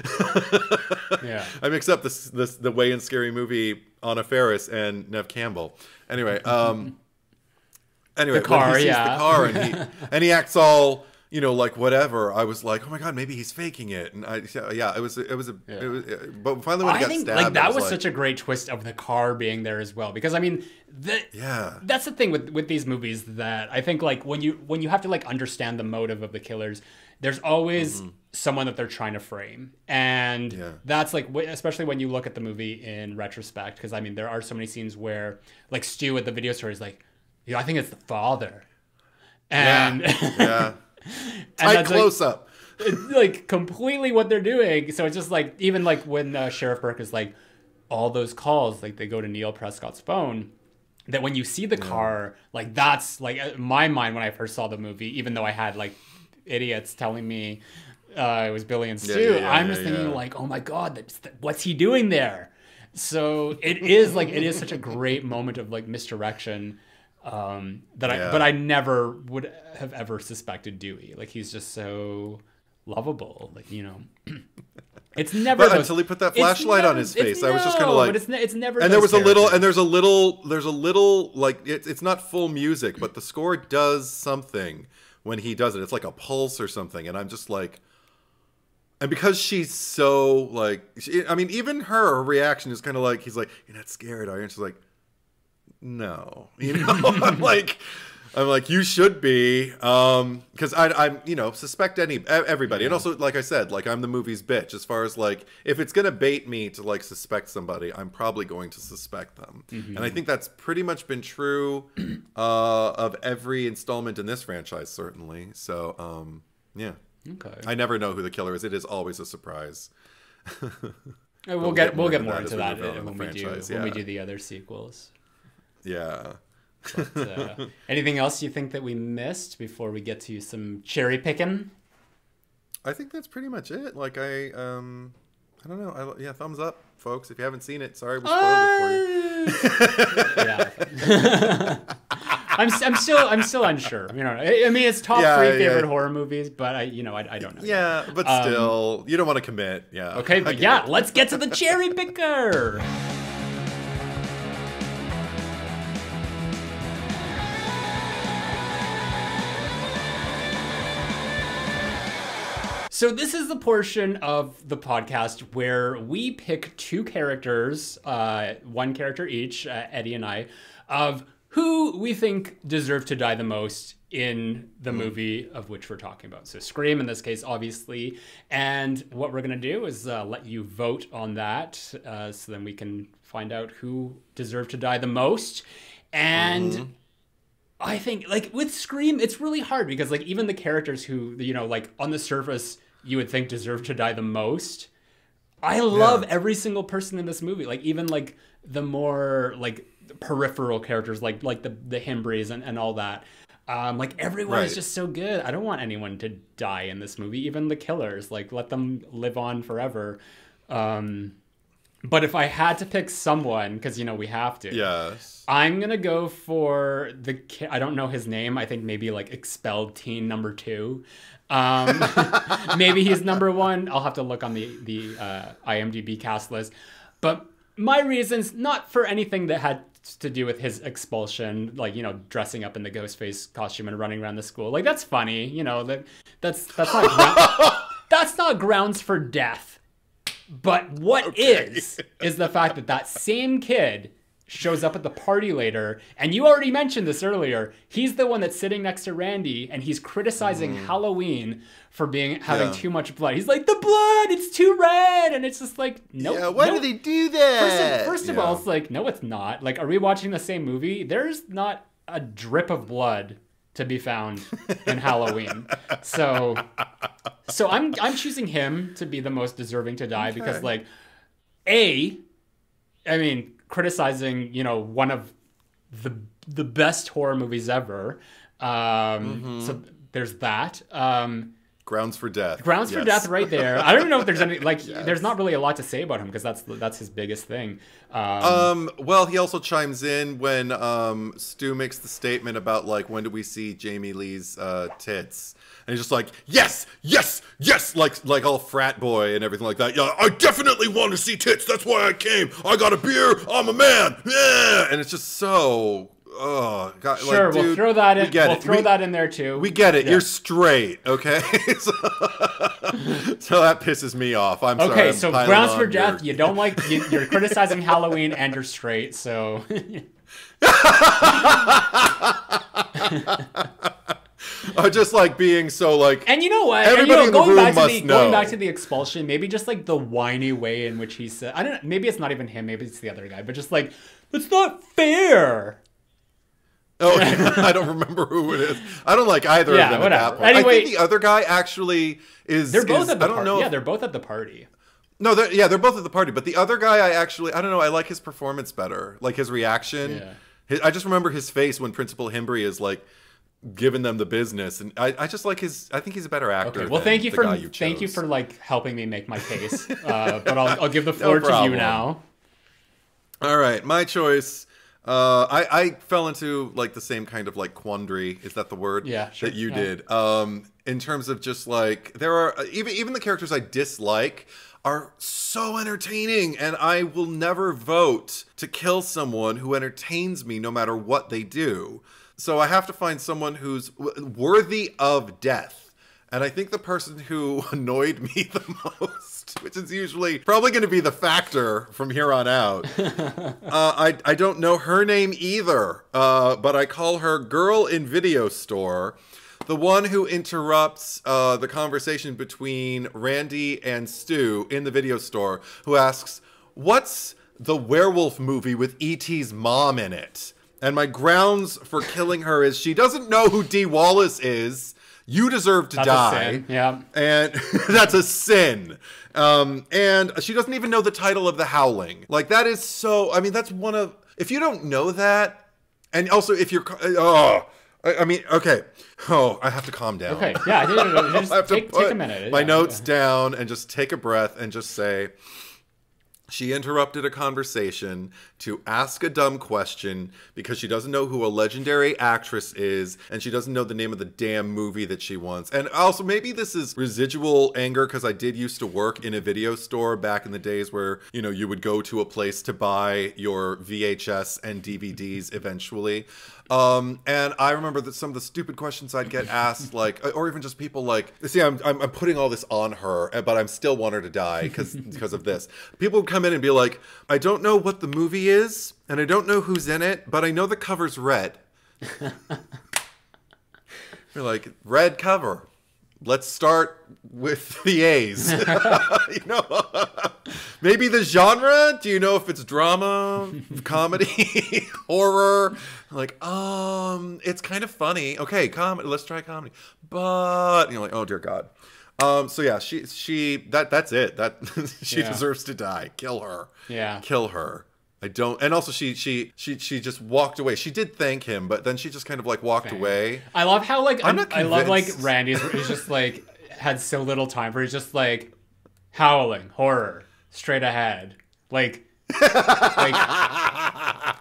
Yeah. I mix up this, this the way in Scary Movie Anna Faris and Neve Campbell. Anyway, um, anyway, The car, when he sees yeah. the car and he and he acts all you know like whatever. I was like, oh my god, maybe he's faking it. And I yeah, it was it was a it was, but finally when he I got think stabbed, like that was, was, like, such a great twist of the car being there as well because I mean the yeah. that's the thing with with these movies that I think like when you when you have to like understand the motive of the killers, there's always someone that they're trying to frame, and Mm-hmm. Yeah. that's like especially when you look at the movie in retrospect because I mean there are so many scenes where like Stu at the video store is like, yeah, I think it's the father, and yeah. and Tight that's, like, close up. it's like completely what they're doing. So it's just like even like when uh, Sheriff Burke is like all those calls, like they go to Neil Prescott's phone. That when you see the car, like that's like uh, my mind when I first saw the movie. Even though I had like idiots telling me uh, it was Billy and Stu, yeah, yeah, I'm yeah, just thinking yeah. like, oh my god, what's he doing there? So it is like it is such a great moment of like misdirection um, that I but I never would have ever suspected Dewey. Like he's just so lovable. Like you know, it's never But those- until he put that flashlight on his face, I was just kinda like- but it's ne- it's never. and there was a little and there's a little there's a little like it's it's not full music but the score does something when he does it it's like a pulse or something and i'm just like and because she's so like she, i mean even her, her reaction is kind of like he's like you're not scared are you and she's like no. You know i'm like i'm like you should be um because i i'm you know suspect any everybody. And also like i said like i'm the movie's bitch. As far as like if it's gonna bait me to like suspect somebody i'm probably going to suspect them. And i think that's pretty much been true uh of every installment in this franchise certainly. So um yeah. Okay. i never know who the killer is. It is always a surprise. We'll, we'll get get we'll get more into that move on in when the we do franchise, when we do the other sequels. Yeah But, uh, anything else you think that we missed before we get to some cherry picking? I think that's pretty much it. Like I, um, I don't know. I, yeah, thumbs up, folks. If you haven't seen it, sorry we spoiled it for you. yeah. I'm, I'm still I'm still unsure. You know, I, mean, it's top Yeah, three yeah. favorite horror movies, but I you know I, I don't know. Yeah, but still, you don't want to commit. Yeah. Um, Okay, but yeah, it. let's get to the cherry picker. So this is the portion of the podcast where we pick two characters, uh, one character each, uh, Eddie and I, of who we think deserve to die the most in the movie of which we're talking about. So Scream in this case, obviously. And what we're gonna do is uh, let you vote on that, uh, so then we can find out who deserved to die the most. And I think like with Scream, it's really hard because like even the characters who you know like on the surface you would think deserve to die the most. I love every single person in this movie. Like even like the more like peripheral characters, like like the the Himbries and, and all that. Um, like everyone is just so good. I don't want anyone to die in this movie. Even the killers, like let them live on forever. Um, but if I had to pick someone, because you know we have to. Yes. I'm gonna go for the. ki- I don't know his name. I think maybe like expelled teen number two. Um, maybe he's number one. I'll have to look on the the uh, IMDb cast list. But my reasons, not for anything that had to do with his expulsion, like you know, dressing up in the Ghostface costume and running around the school. Like that's funny, you know. That that's that's not that's not grounds for death. But what is is the fact that that same kid shows up at the party later, and you already mentioned this earlier. He's the one that's sitting next to Randy, and he's criticizing Halloween for being having Mm. Yeah. too much blood. He's like, "The blood, it's too red," and it's just like, no. yeah. Why no. did they do First that? of, first of Yeah. all, it's like, no, it's not. Like, are we watching the same movie? There's not a drip of blood to be found in Halloween. So, so I'm I'm choosing him to be the most deserving to die because, like, a, I mean, criticizing you know one of the the best horror movies ever. Um, Mm-hmm. So there's that. Um, Grounds for death. Grounds for death, right there. I don't even know if there's any like. There's not really a lot to say about him because that's that's his biggest thing. Um, Um, well, he also chimes in when um, Stu makes the statement about like when do we see Jamie Lee's uh, tits, and he's just like, yes, yes, yes, like like all frat boy and everything like that. Yeah, I definitely want to see tits. That's why I came. I got a beer. I'm a man. Yeah, and it's just so. Oh, God, sure, like, we'll dude, throw that we in. get We'll it. throw We- that in there too. We get it. Yeah. You're straight, okay? so, so that pisses me off. I'm sorry. Okay, I'm so grounds for your- death. You don't like. You, you're criticizing Halloween and you're straight. So Uh, just like being so like And you know what? Everybody you in the going room back to must the know. going back to the expulsion, maybe just like the whiny way in which he said, I don't know, maybe it's not even him, maybe it's the other guy, but just like it's not fair. Oh, I don't remember who it is. I don't like either Yeah, of them whatever. at that point. I Anyway- think the other guy actually is. They're both is- at the I don't party. know. Yeah, if- they're both at the party. no, they're, yeah, they're both at the party. But the other guy, I actually, I don't know. I like his performance better. Like his reaction. Yeah. His, I just remember his face when Principal Himbry is like giving them the business, and I, I just like his. I think he's a better actor. Okay. Well, than thank you for you thank you for like helping me make my case. Uh, but I'll, I'll give the floor to you now. All right, my choice. Uh, I, I fell into like the same kind of like quandary. Is that the word? Yeah, sure, That you yeah. did. Um, in terms of just like there are even even the characters I dislike are so entertaining, and I will never vote to kill someone who entertains me, no matter what they do. So I have to find someone who's w- worthy of death. And I think the person who annoyed me the most, which is usually probably going to be the factor from here on out, uh, I, I don't know her name either, uh, but I call her Girl in Video Store, the one who interrupts uh, the conversation between Randy and Stu in the video store, who asks, What's the werewolf movie with E.T.'s mom in it? And my grounds for killing her is she doesn't know who Dee Wallace is. You deserve to That's die. Yeah. and that's a sin. Um, and she doesn't even know the title of The Howling. Like that is so. I mean, that's one of. If you don't know that, and also if you're, oh, I, I mean, okay, oh, I have to calm down. Okay. Yeah. I Just have to take, put take a minute. my Yeah, notes down and just take a breath and just say. She interrupted a conversation to ask a dumb question because she doesn't know who a legendary actress is and she doesn't know the name of the damn movie that she wants. And also, maybe this is residual anger because I did used to work in a video store back in the days where, you know, you would go to a place to buy your VHS and DVDs eventually. Um, and I remember that some of the stupid questions I'd get asked, like, or even just people like, see, I'm, I'm, I'm putting all this on her, but I'm still want her to die because because of this. People would come in and be like, I don't know what the movie is, and I don't know who's in it, but I know the cover's red. You're like, red cover. Let's start with the A's. you know, maybe the genre. Do you know if it's drama, comedy, horror? Like, um, it's kind of funny. Okay, comedy. Let's try comedy. But you know, like, oh dear God. Um, so yeah, she she that that's it. That she Yeah. deserves to die. Kill her. Yeah. Kill her. I don't. And also, she she she she just walked away. She did thank him, but then she just kind of like walked away. I love how like I'm I, not I love like. Randy's is just like had so little time for. He's just like howling horror straight ahead. Like, like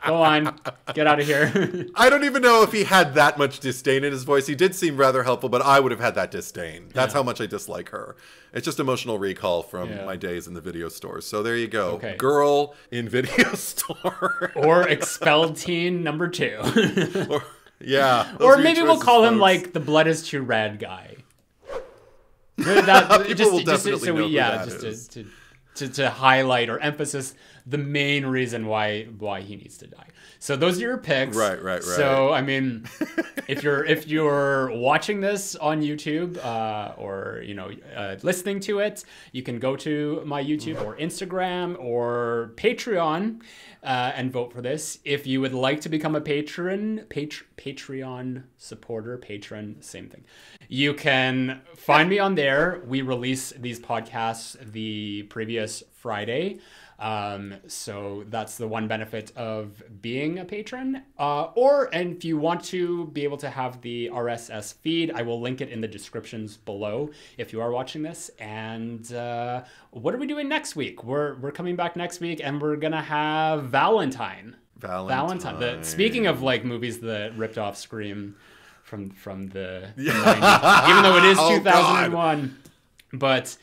go on, get out of here. I don't even know if he had that much disdain in his voice. He did seem rather helpful, but I would have had that disdain. That's how much I dislike her. It's just emotional recall from Yeah. my days in the video stores. So there you go. Okay. Girl in video store. or expelled teen number two. or, yeah. or maybe we'll call him like the blood is too red guy. That- People just, will just definitely so know we, who yeah, that just to, to, to to highlight or emphasis the main reason why why he needs to die. So those are your picks. Right, right, right. So I mean, if you're if you're watching this on YouTube uh, or you know uh, listening to it, you can go to my YouTube or Instagram or Patreon uh, and vote for this. If you would like to become a patron, pat- Patreon supporter, patron, same thing. You can find me on there. We release these podcasts the previous Friday. Um, so that's the one benefit of being a patron. Uh, or, and if you want to be able to have the RSS feed, I will link it in the descriptions below if you are watching this. And uh, what are we doing next week? We're, we're coming back next week and we're going to have Valentine. Valentine. Valentine. The, speaking of like movies that ripped off Scream from from the 90s, even though it is Oh, 2001, but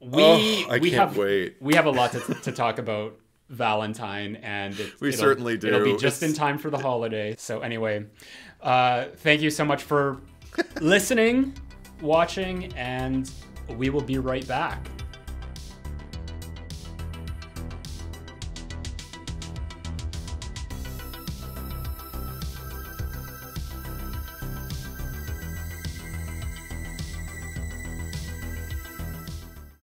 we Oh, we can't have wait. we have a lot to, to talk about Valentine, and it, We it'll- certainly do. It'll be just in time for the holiday. So anyway, uh, thank you so much for listening, watching, and we will be right back.